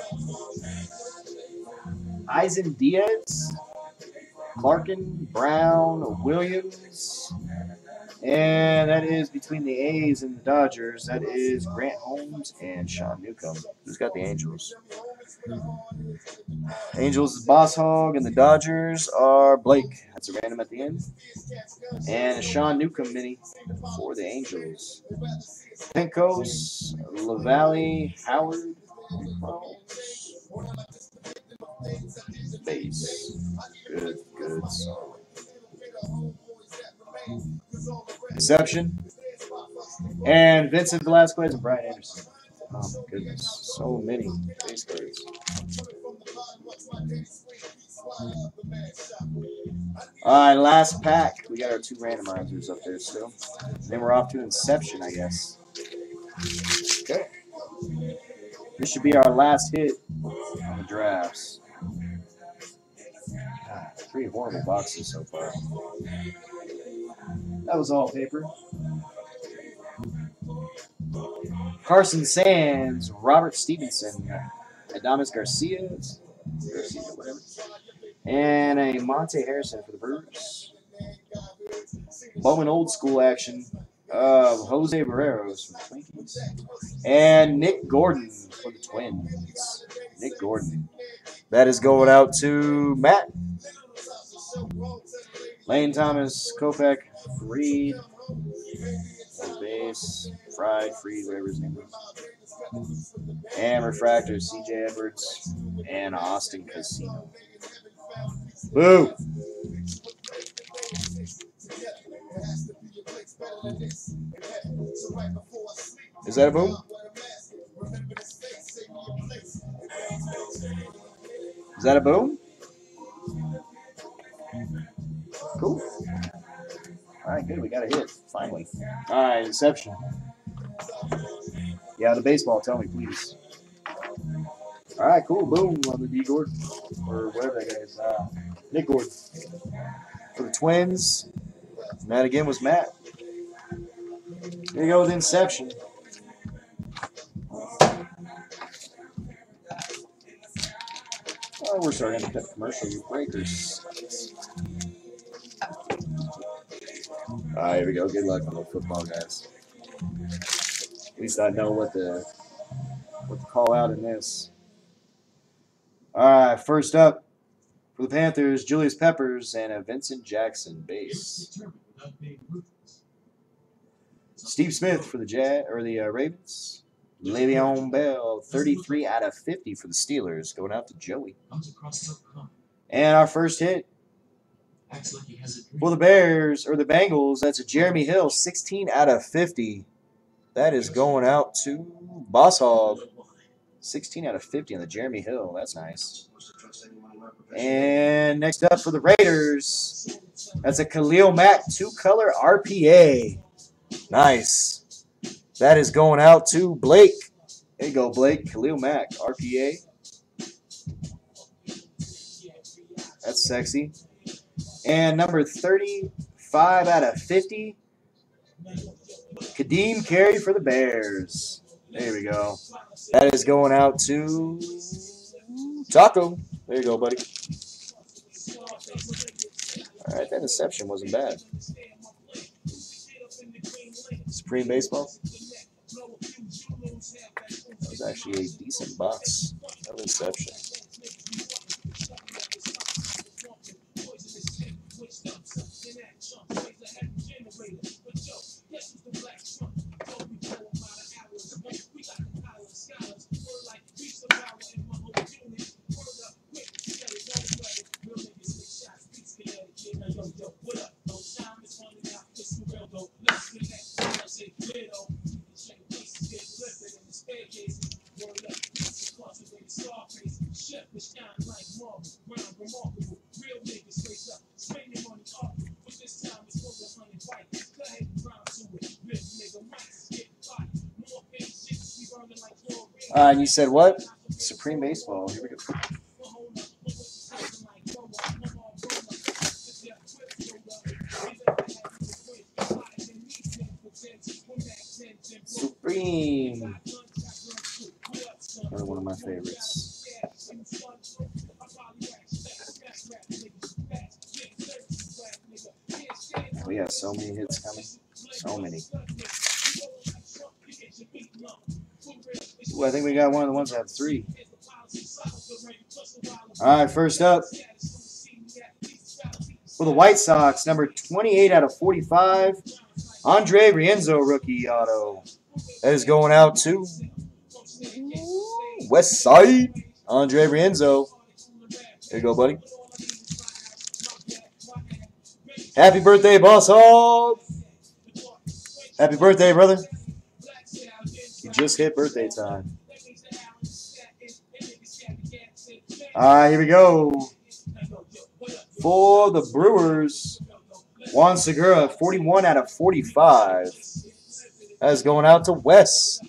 Eisen Diaz, Larkin, Brown, Williams, and that is between the A's and the Dodgers. That is Grant Holmes and Sean Newcomb. Who's got the Angels? Angels is Boss Hog, and the Dodgers are Blake. That's a random at the end. And a Sean Newcomb mini for the Angels. Pencos, LaValle, Howard, Base. Good, good, solid. Deception. And Vincent Velasquez and Brian Anderson. Oh my goodness. So many base cards. Alright, last pack. We got our two randomizers up there still. Then we're off to Inception, I guess. Okay. This should be our last hit on the drafts. God, three horrible boxes so far. That was all paper. Carson Sands, Robert Stevenson, Adamas Garcia, Garcia, whatever, and a Monte Harrison for the Brewers. Bowman old school action Jose Barreros for the Twinkies, and Nick Gordon for the Twins. Nick Gordon. That is going out to Matt. Lane Thomas, Kopech, Freed, base, Fried, Freed, whatever his name was. And Refractor, CJ Edwards, and Austin Casino. Boo! Is that a boom? Is that a boom? Cool. All right, good. We got a hit finally. All right, Inception. Yeah, the baseball. Tell me, please. All right, cool. Boom on the D Gordon or whatever that guy is. Uh, Nick Gordon for the Twins. And that again was Matt. There you go with Inception. Oh, we're starting to cut commercial breakers. All right, here we go. Good luck on the football, guys. At least I know what the what to call out in this. All right, first up for the Panthers, Julius Peppers and a Vincent Jackson base. Steve Smith for the Jazz or the uh, Ravens. Le'Veon Bell, 33 out of 50 for the Steelers, going out to Joey. And our first hit for the Bears or the Bengals, that's a Jeremy Hill, 16 out of 50. That is going out to Boss Hog. 16 out of 50 on the Jeremy Hill. That's nice. And next up for the Raiders, that's a Khalil Mack two color RPA. Nice. That is going out to Blake. There you go, Blake. Khalil Mack, RPA. That's sexy. And number 35 out of 50, Kadeem Carey for the Bears. There we go. That is going out to Taco. There you go, buddy. All right, that deception wasn't bad. Supreme Baseball. That was actually a decent box of Inception. You said what? Supreme Baseball. Here we. Got one of the ones that have three. All right, first up for the White Sox, number 28 out of 45, Andre Rienzo rookie auto. That is going out to West Side. Andre Rienzo. There you go, buddy. Happy birthday, Boss Hog. Happy birthday, brother. You just hit birthday time. Right, here we go. For the Brewers, Juan Segura, 41 out of 45. That is going out to Wes.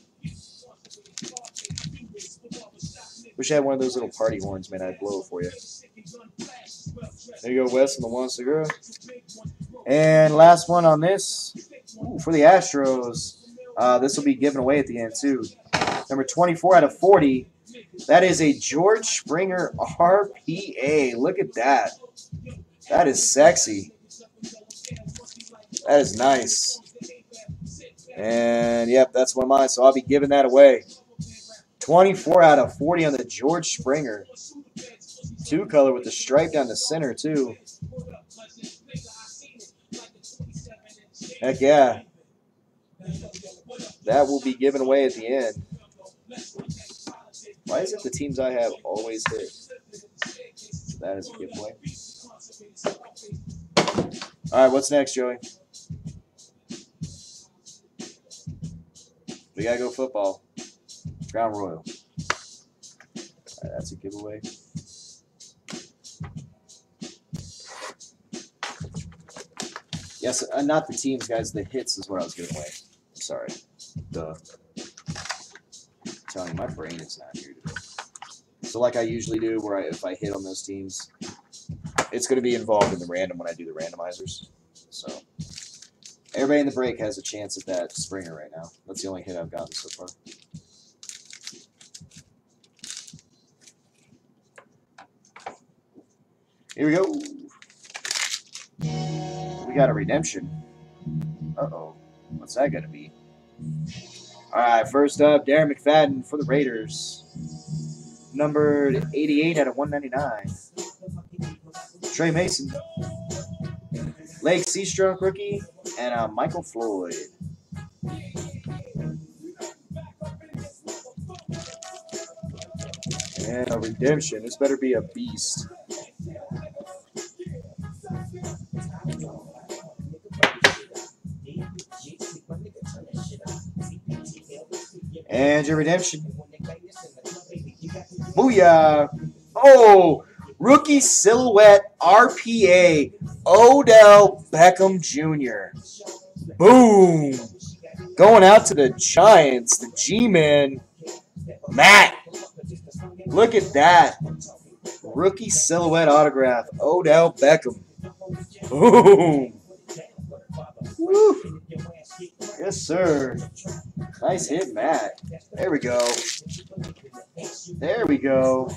Wish I had one of those little party horns, man. I'd blow it for you. There you go, Wes, and the Juan Segura. And last one on this ooh, for the Astros. Uh, this will be given away at the end, too. Number 24 out of 40. That is a George Springer RPA. Look at that. That is sexy. That is nice. And, yep, that's one of mine, so I'll be giving that away. 24 out of 40 on the George Springer. Two color with the stripe down the center, too. Heck yeah. That will be given away at the end. Why is it the teams I have always hit? That is a giveaway. All right, what's next, Joey? We gotta go football. Crown Royal. Right, that's a giveaway. Yes, uh, not the teams, guys. The hits is what I was giving away. I'm sorry. Duh. I'm telling you, my brain is not here. So, like I usually do, where I, if I hit on those teams, it's going to be involved in the random when I do the randomizers. So, everybody in the break has a chance at that Springer right now. That's the only hit I've gotten so far. Here we go. We got a redemption. Uh-oh. What's that going to be? All right, first up, Darren McFadden for the Raiders. Numbered 88 out of 199. Tre Mason. Lake Seastrunk rookie. And uh, Michael Floyd. And a redemption. This better be a beast. And your redemption. Booyah. Oh, rookie silhouette RPA Odell Beckham Jr. Boom. Going out to the Giants, the G-Man. Matt. Look at that. Rookie silhouette autograph, Odell Beckham. Boom. Woo. Yes, sir. Nice hit, Matt. There we go. There we go.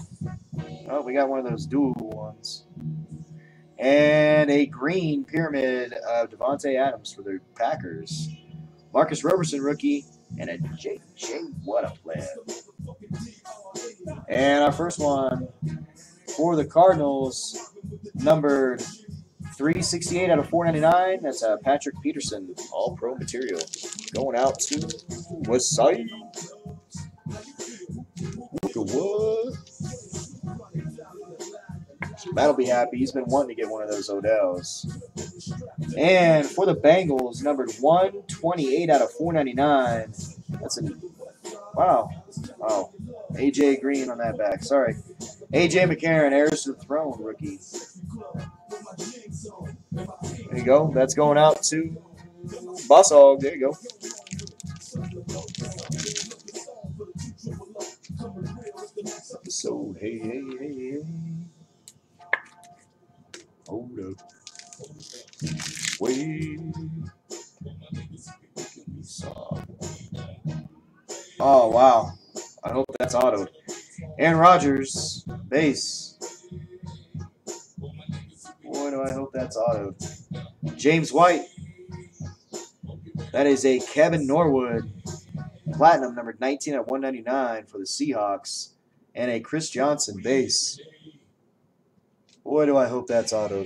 Oh, we got one of those dual ones. And a green pyramid of Davante Adams for the Packers. Marcus Roberson, rookie. And a JJ, what a player. And our first one for the Cardinals, numbered 368 out of 499. That's uh, Patrick Peterson, all pro material. Going out to Side. Look at what? Matt'll be happy. He's been wanting to get one of those Odells. And for the Bengals, numbered 128 out of 499. That's a wow. Wow. AJ Green on that back. Sorry. AJ McCarron, heirs to the throne, rookie. There you go. That's going out to Boss Hog. There you go. So hey hey hey hey. Hold up. Wait. Oh wow. I hope that's auto. Aaron Rodgers, base. Boy, do I hope that's auto. James White. That is a Kevin Norwood. Platinum, number 19 at 199 for the Seahawks. And a Chris Johnson base. Boy, do I hope that's auto.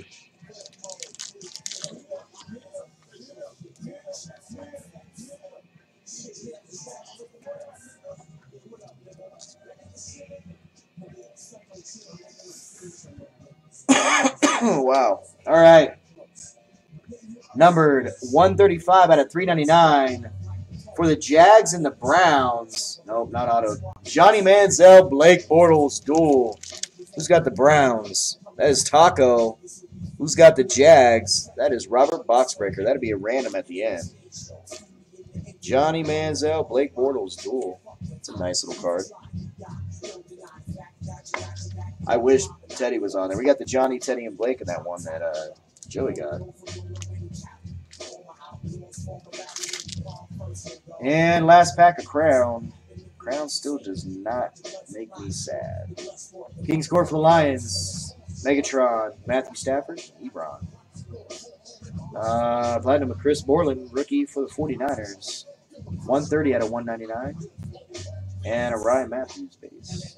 wow. All right. Numbered 135 out of 399 for the Jags and the Browns. Nope, not auto. Johnny Manziel, Blake Bortles duel. Who's got the Browns? That is Taco. Who's got the Jags? That is Robert Boxbreaker. That'd be a random at the end. Johnny Manziel, Blake Bortles duel. It's a nice little card. I wish Teddy was on there. We got the Johnny, Teddy, and Blake in that one that uh, Joey got. And last pack of Crown. Crown still does not make me sad. King score for the Lions. Megatron, Matthew Stafford, Ebron. Uh, Platinum of Chris Borland, rookie for the 49ers. 130 out of 199. And a Ryan Mathews base.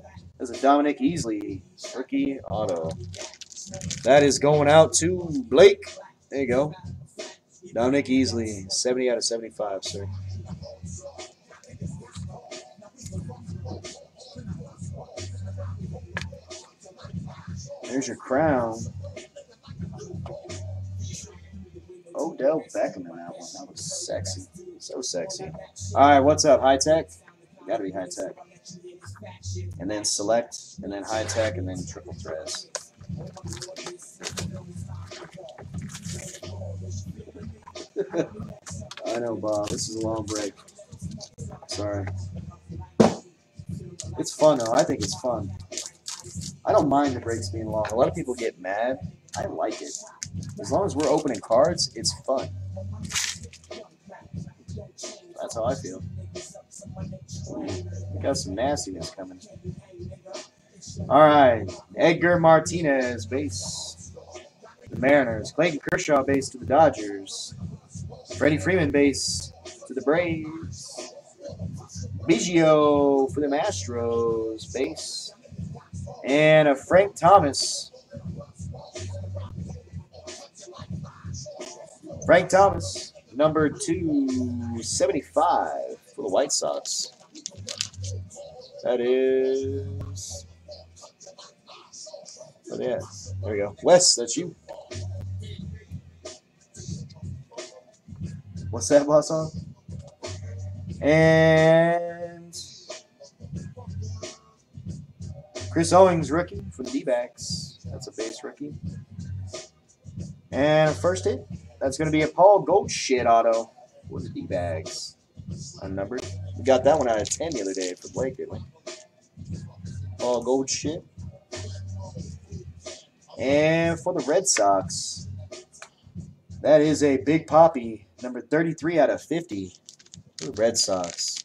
That's a Dominique Easley rookie auto. That is going out to Blake. There you go. Dominique Easley, 70 out of 75, sir. There's your crown. Odell Beckham in that one. That was sexy. So sexy. All right, what's up? High tech? Gotta be high tech. And then select, and then high tech, and then triple threads. I know, Bob. This is a long break. Sorry. It's fun, though. I think it's fun. I don't mind the breaks being long. A lot of people get mad. I like it. As long as we're opening cards, it's fun. That's how I feel. We got some nastiness coming. All right. Edgar Martinez, base. The Mariners. Clayton Kershaw, base to the Dodgers. Freddie Freeman, base to the Braves. Biggio for the Astros, base. And a Frank Thomas. Frank Thomas, number 275 for the White Sox. That is. Oh, yeah. There we go. Wes, that's you. What's that, boss on? And Chris Owings, rookie for the D-backs. That's a base rookie. And first hit, that's going to be a Paul Goldshit auto for the D-bags. Unnumbered. We got that one out of 10 the other day for Blake, didn't we? Paul Goldshit. And for the Red Sox, that is a Big Poppy, number 33 out of 50 for the Red Sox.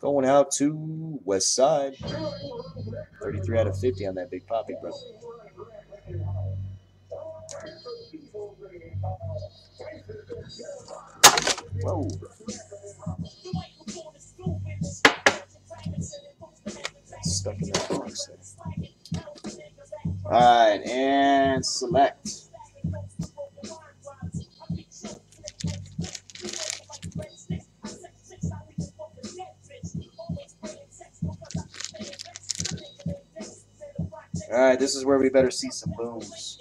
Going out to West Side. 33 out of 50 on that Big Poppy, brother. Whoa. Stuck in that box. All right, and select. All right, this is where we better see some booms.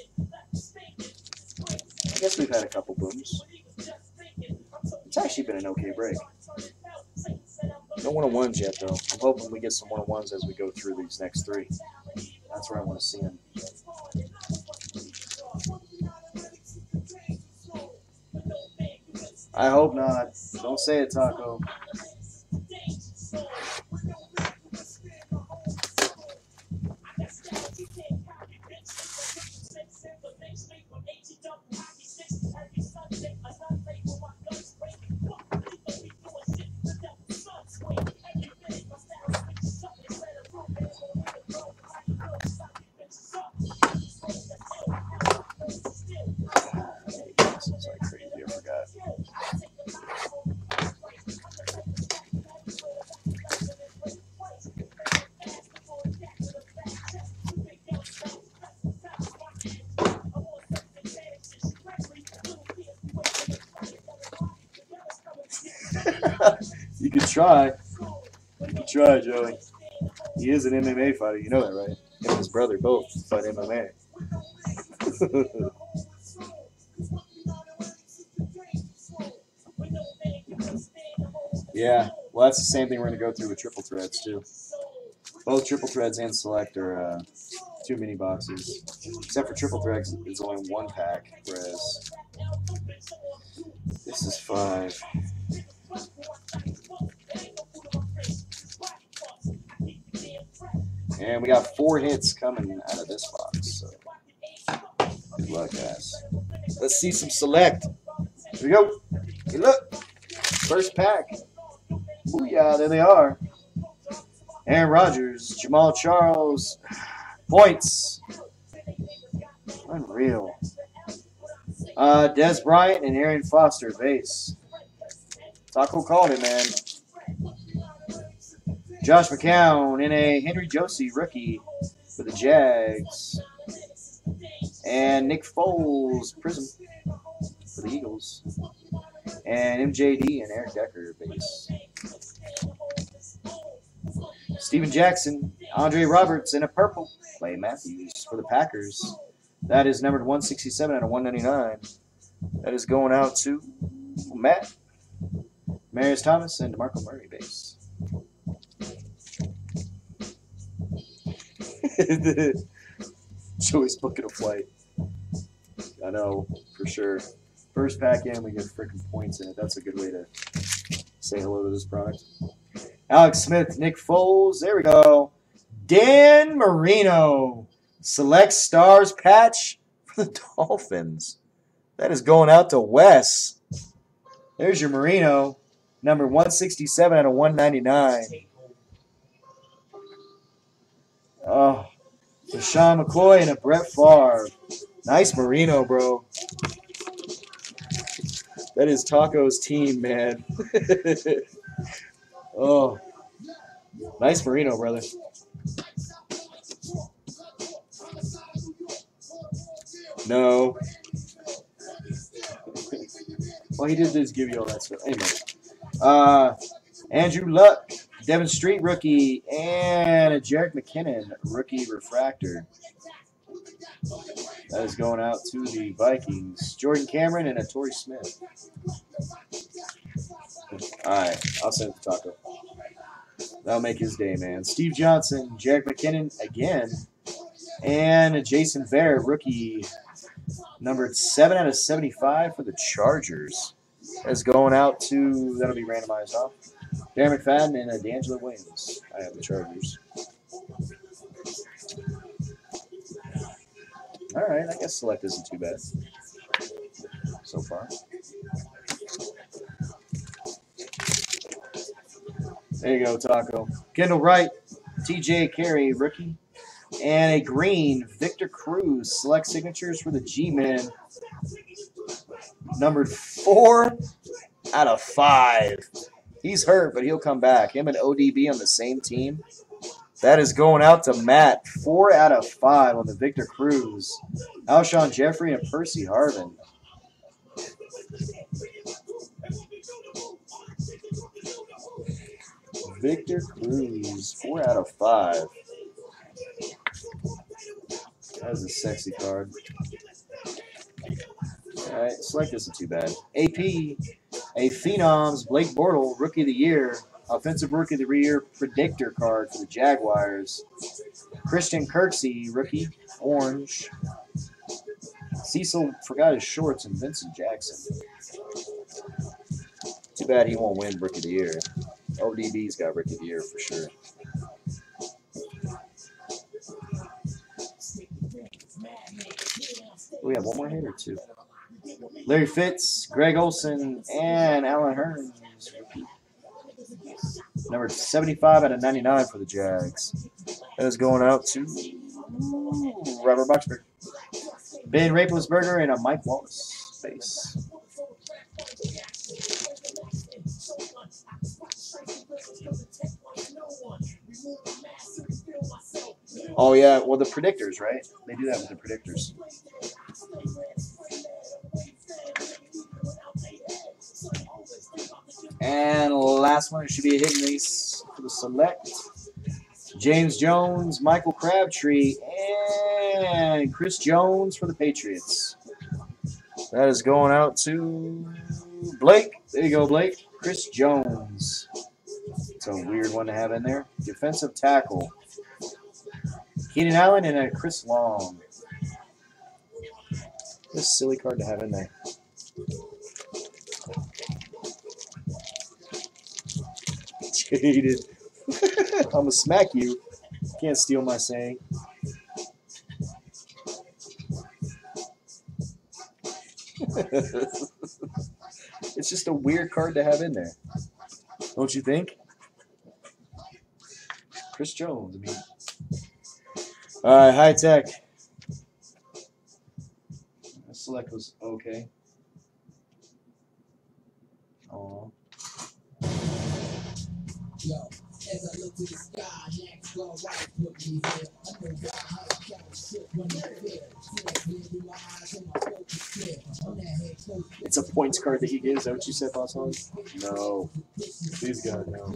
I guess we've had a couple booms. It's actually been an okay break. No one on ones yet, though. I'm hoping we get some one on ones as we go through these next three. That's where I want to see them. I hope not. Don't say it, Taco. Try. You try, Joey. He is an MMA fighter. You know that, right? Him and his brother both fight MMA. yeah, well, that's the same thing we're going to go through with triple threads, too. Both triple threads and select are uh, two mini boxes. Except for triple threads, it's only one pack, whereas this is five. Four hits coming out of this box. So good luck, guys. Let's see some select. Here we go. Hey, look. First pack. Booyah, there they are. Aaron Rodgers, Jamaal Charles, points. Unreal. Uh, Dez Bryant and Arian Foster, base. Taco called it, man. Josh McCown in a Henry Josie rookie for the Jags. And Nick Foles, Prizm for the Eagles. And MJD and Eric Decker, base. Steven Jackson, Andre Roberts in a purple. Clay Matthews for the Packers. That is numbered 167 out of 199. That is going out to Matt, Marius Thomas, and DeMarco Murray base. Joey's booking a flight. I know, for sure. First pack in, we get freaking points in it. That's a good way to say hello to this product. Alex Smith, Nick Foles. There we go. Dan Marino. Select Stars patch for the Dolphins. That is going out to Wes. There's your Marino. Number 167 out of 199. Oh, Sean McCoy and a Brett Favre. Nice Marino, bro. That is Taco's team, man. oh, nice Marino, brother. No. well, he did just give you all that stuff. Anyway. Uh, Andrew Luck, Devin Street rookie, and a Jerick McKinnon rookie refractor. That is going out to the Vikings. Jordan Cameron and a Torrey Smith. Alright, I'll send it to Taco. That'll make his day, man. Steve Johnson, Jerick McKinnon again, and a Jason Verrett, rookie, numbered 7 out of 75 for the Chargers. That's going out to, that'll be randomized off. Darren McFadden and DeAngelo Williams. I have the Chargers. All right, I guess select isn't too bad so far. There you go, Taco. Kendall Wright, TJ Carey, rookie, and a green Victor Cruz select signatures for the G-Men. Numbered four out of five. He's hurt, but he'll come back. Him and ODB on the same team. That is going out to Matt. Four out of five on the Victor Cruz. Alshon Jeffery and Percy Harvin. Victor Cruz. Four out of five. That is a sexy card. All right, select isn't too bad. AP, a Phenoms, Blake Bortle, Rookie of the Year, Offensive Rookie of the Year predictor card for the Jaguars. Christian Kirksey, rookie, orange. Cecil forgot his shorts and Vincent Jackson. Too bad he won't win Rookie of the Year. ODB's got Rookie of the Year for sure. We have one more hit or two. Larry Fitz, Greg Olsen, and Allen Hurns. Number 75 out of 99 for the Jags. That is going out to Robert Boxberg. Ben Raplesberger and a Mike Wallace base. Oh yeah, well the predictors, right? They do that with the predictors. And last one, it should be a hidden ace for the select. James Jones, Michael Crabtree, and Chris Jones for the Patriots. That is going out to Blake. There you go, Blake. Chris Jones. It's a weird one to have in there. Defensive tackle. Keenan Allen and a Chris Long. This silly card to have in there. I'm gonna smack you. Can't steal my saying. it's just a weird card to have in there. Don't you think? Chris Jones, I mean. Alright, high tech. Select was okay. Yo, as I look to the sky, next go right put me here. I know why I had got shit when I fear. Tears bleed in my eyes and my focus clear. On that head close. It's a points card that he gives. Is that what you said, Boss Hog? No. Please God, no.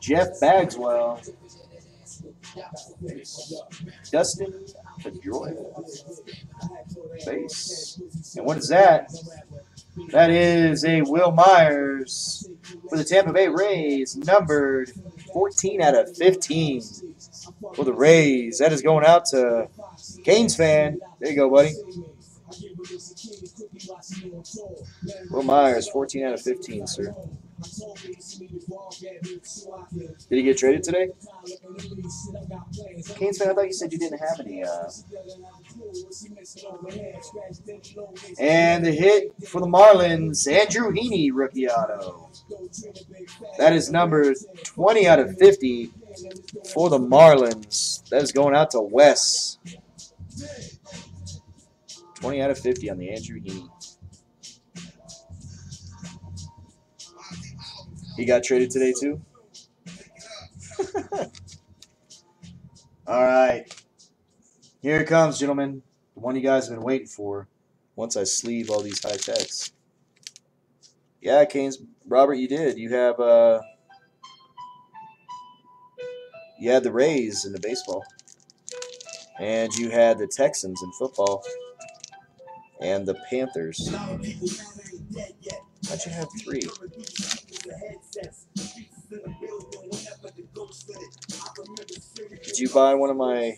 Jeff Bagwell. Dustin Pedroia, base. And what is that? That is a Wil Myers for the Tampa Bay Rays, numbered 14 out of 15 for the Rays. That is going out to Canes fan. There you go, buddy. Wil Myers, 14 out of 15, sir. Did he get traded today? Canes fan, I thought you said you didn't have any. Uh... And the hit for the Marlins, Andrew Heaney, rookie auto. That is number 20 out of 50 for the Marlins. That is going out to Wes. 20 out of 50 on the Andrew Heaney. He got traded today too. All right. Here it comes, gentlemen. The one you guys have been waiting for. Once I sleeve all these high techs. Yeah, Canes, Robert, you did. You have uh, you had the Rays in the baseball, and you had the Texans in football, and the Panthers. How'd you have three? Did you buy one of my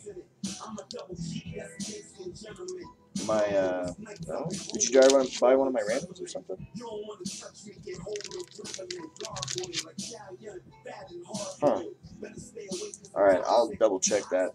my uh? Did you buy one, buy one of my randoms or something? Huh. Alright, I'll double check that.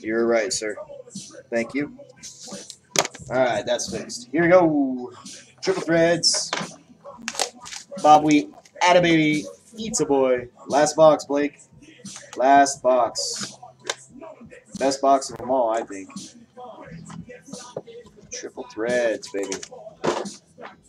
You're right, sir. Thank you. All right, that's fixed. Here we go. Triple threads. Bob Wheat. Baby. Eats a boy. Last box, Blake. Last box. Best box of them all, I think. Triple threads, baby.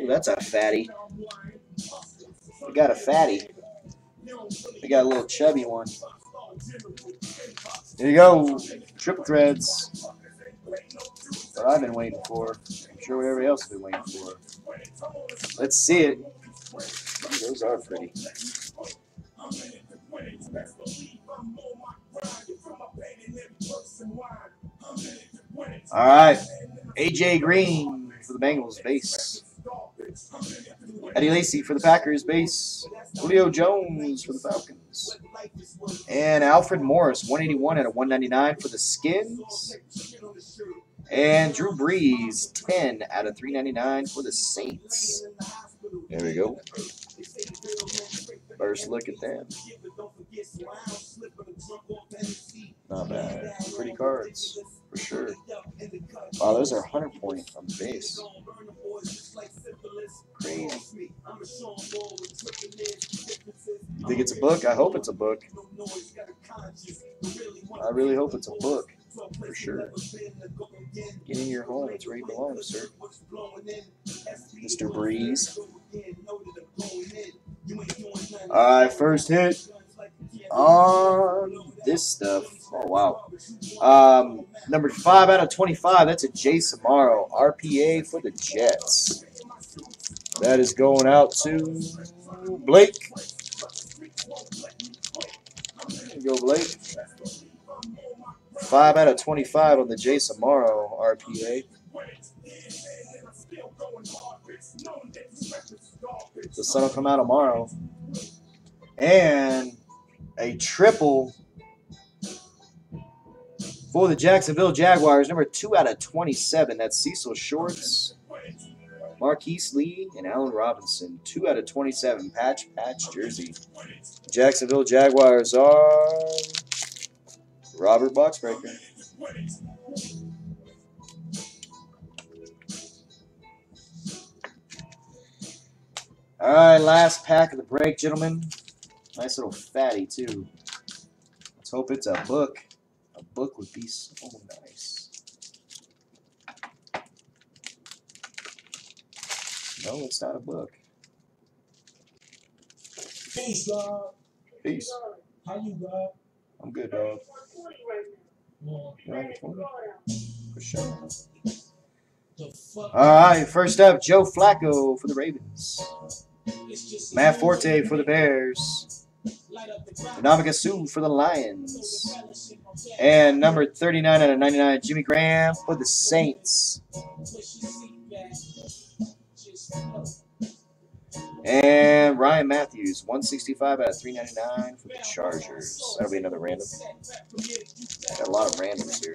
Ooh, that's a fatty. We got a fatty. We got a little chubby one. Here you go. Triple threads. What I've been waiting for. I'm sure what everybody else has been waiting for. Let's see it. Those are pretty. All right. AJ Green for the Bengals base. Eddie Lacy for the Packers base. Julio Jones for the Falcons. And Alfred Morris, 181 out of 199 for the Skins. And Drew Brees, 10 out of 399 for the Saints. There we go. First look at them. Not bad. Pretty cards, for sure. Wow, those are 100 point on the base. Crazy. You think it's a book? I hope it's a book. I really hope it's a book, for sure. Get in your home. It's where you belong, sir. Mr. Brees. All right, first hit on this stuff. Oh, wow. Um, number 5 out of 25. That's a Jace Amaro. RPA for the Jets. That is going out to Blake. Go, Blake. 5 out of 25 on the Jace Amaro RPA. The sun will come out tomorrow. And a triple for the Jacksonville Jaguars, number 2 out of 27. That's Cecil Shorts, Marqise Lee, and Allen Robinson. 2 out of 27. Patch, patch, jersey. Jacksonville Jaguars are Robert Boxbreaker. All right, last pack of the break, gentlemen. Nice little fatty, too. Let's hope it's a book. A book would be so nice. No, it's not a book. Peace, dog. Peace. How you, dog? I'm good, dog. Yeah. You like it for sure. The fuck? All right, first up, Joe Flacco for the Ravens. Matt Forte for the Bears. Ndamukong Suh for the Lions. And number 39 out of 99, Jimmy Graham for the Saints. And Ryan Mathews, 165 out of 399 for the Chargers. That'll be another random. Got a lot of randoms here.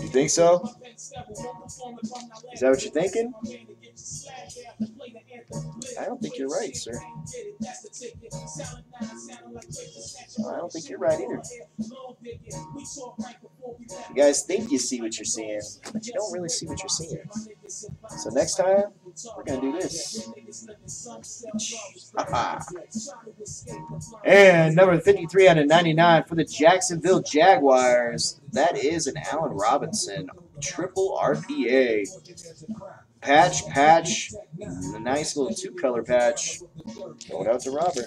You think so? Is that what you're thinking? I don't think you're right, sir. I don't think you're right either. You guys think you see what you're seeing, but you don't really see what you're seeing. So next time, we're to do this. And number 53 out of 99 for the Jacksonville Jaguars. That is an Allen Robinson triple RPA. Patch, patch, a nice little two color patch. Going out to Robert.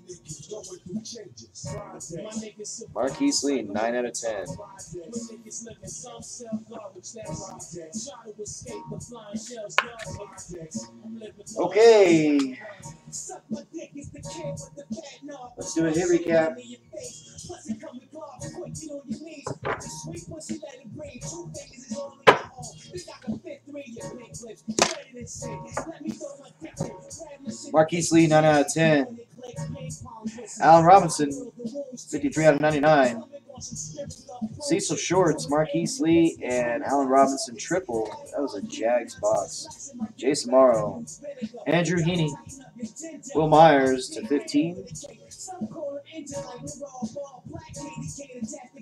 Marqise Lee, 9 out of 10. Okay. Let's do a hit recap. Marqise Lee, 9 out of 10. Allen Robinson, 53 out of 99. Cecil Shorts, Marqise Lee, and Allen Robinson triple. That was a Jags box. Jace Amaro. Andrew Heaney. Wil Myers to 15.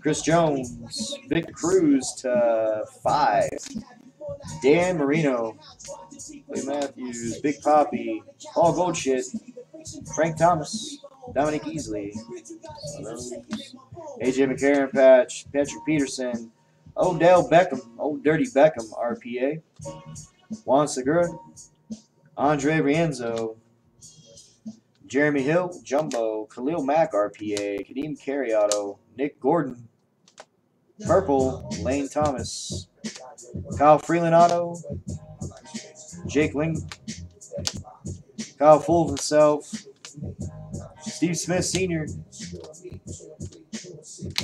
Chris Jones. Vic Cruz to 5. Dan Marino. Lee Matthews. Big Poppy. Paul Goldshit. Frank Thomas. Dominique Easley. AJ McCarron patch. Patrick Peterson. Odell Beckham. Old Dirty Beckham RPA. Juan Segura. Andre Rienzo. Jeremy Hill, Jumbo, Khalil Mack, RPA, Ka'Deem Carey Auto, Nick Gordon, Purple, Lane Thomas, Kyle Freeland Auto, Jake Ling, Kyle Full himself, Steve Smith Sr.,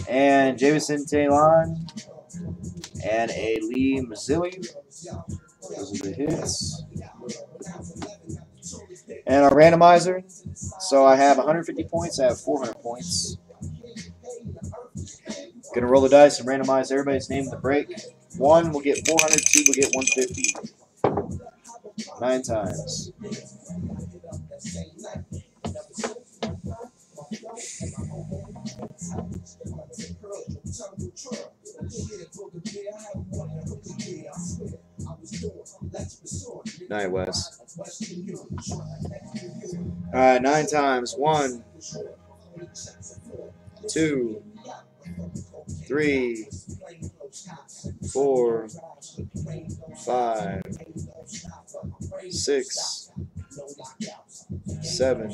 and Jameson Taillon, and a Lee Mazzilli. Those are the hits. And our randomizer. So I have 150 points. I have 400 points. Gonna roll the dice and randomize everybody's name in the break. One will get 400. Two will get 150. Nine times. Night, Wes. All right, nine times. One, two, three, four, five, six, seven,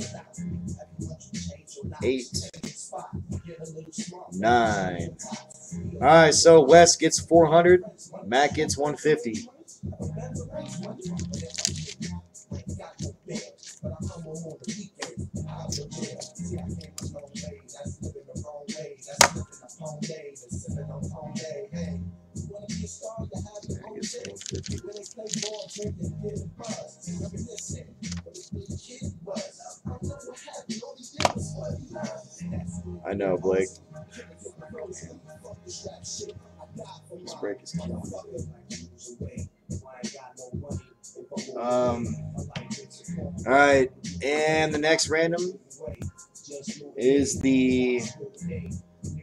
eight, nine. All right, so Wes gets 400, Matt gets 150. I know, Blake. This break is killing me. Um, all right, and the next random is the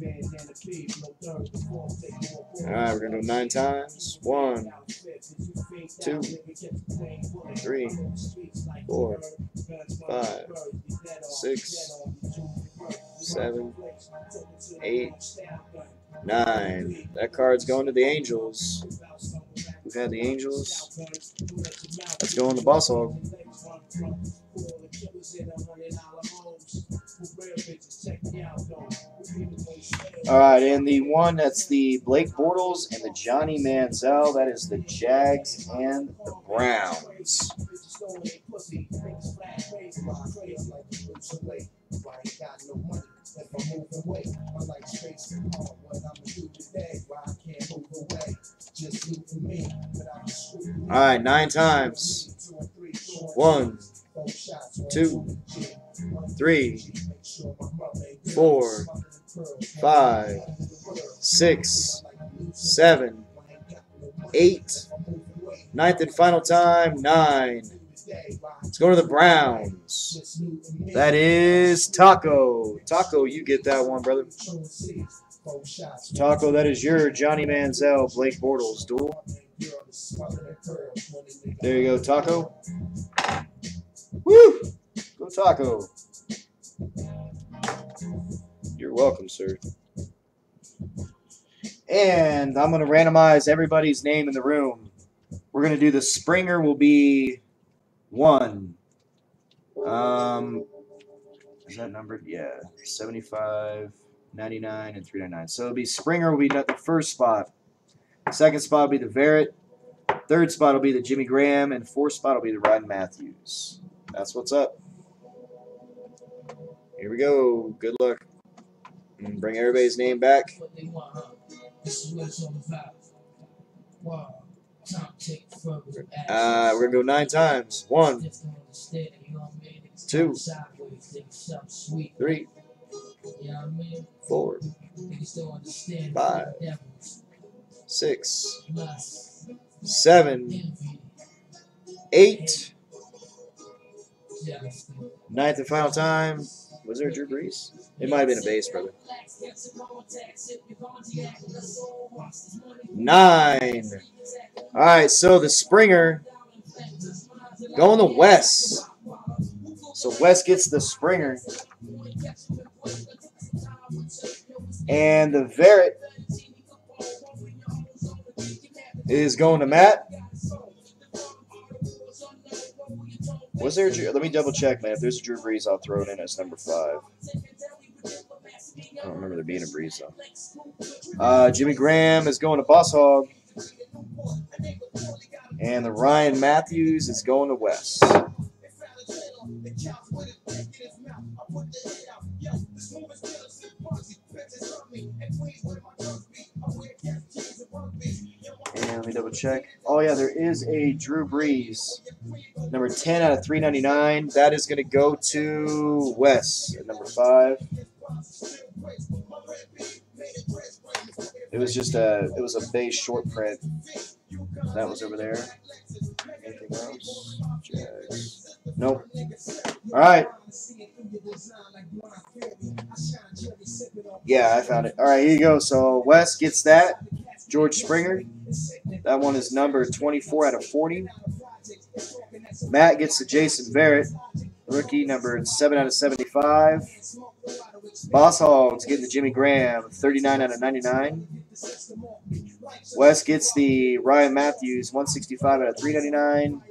right, we're gonna do nine times. One, two, three, four, five, six, seven, eight, nine. That card's going to the Angels. We've had the Angels. Let's go on the boss hog. All right, and the one that's the Blake Bortles and the Johnny Manziel. That is the Jags and the Browns. All right, nine times. One, two, three, four, five, six, seven, eight. Ninth and final time, nine. Let's go to the Browns. That is Taco. Taco, you get that one, brother. Taco, that is your Johnny Manziel, Blake Bortles duel. There you go, Taco. Woo! Go Taco. You're welcome, sir. And I'm going to randomize everybody's name in the room. We're going to do the Springer will be one. Um, is that numbered? Yeah, 75. 99 and 399. So it'll be Springer will be the first spot. Second spot will be the Verrett. Third spot will be the Jimmy Graham, and fourth spot will be the Ryan Mathews. That's what's up. Here we go. Good luck. And bring everybody's name back. What they want, huh? This is what it's all about. Wow. Time to take further action. Uh, we're gonna go nine times. One, Just don't understand, you know what I mean? Niggas Two. come sideways, think something sweet. three, You know what I mean? four, Niggas don't understand. Five. Six, seven, eight. Ninth and final time. Was there a Drew Brees? It might have been a base, brother. Nine. All right, so the Springer going to Wes. So Wes gets the Springer. And the Verrett is going to Matt. Was there a Let me double check, man. If there's a Drew Brees, I'll throw it in as number five. I don't remember there being a Brees, though. Uh, Jimmy Graham is going to Boss Hog. And the Ryan Mathews is going to Wes. And let me double check. Oh yeah, there is a Drew Brees, number ten out of three ninety nine. That is going to go to Wes at number five. It was just a it was a base short print. That was over there. Anything else? Jags. Nope. All right. Yeah, I found it. All right, here you go. So Wes gets that. George Springer. That one is number 24 out of 40. Matt gets the Jason Verrett, Rookie number 7 out of 75. Boss Hogs getting the Jimmy Graham, 39 out of 99. Wes gets the Ryan Mathews, 165 out of 399.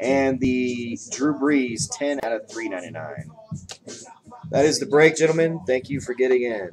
And the Drew Brees, 10 out of 399. That is the break, gentlemen. Thank you for getting in.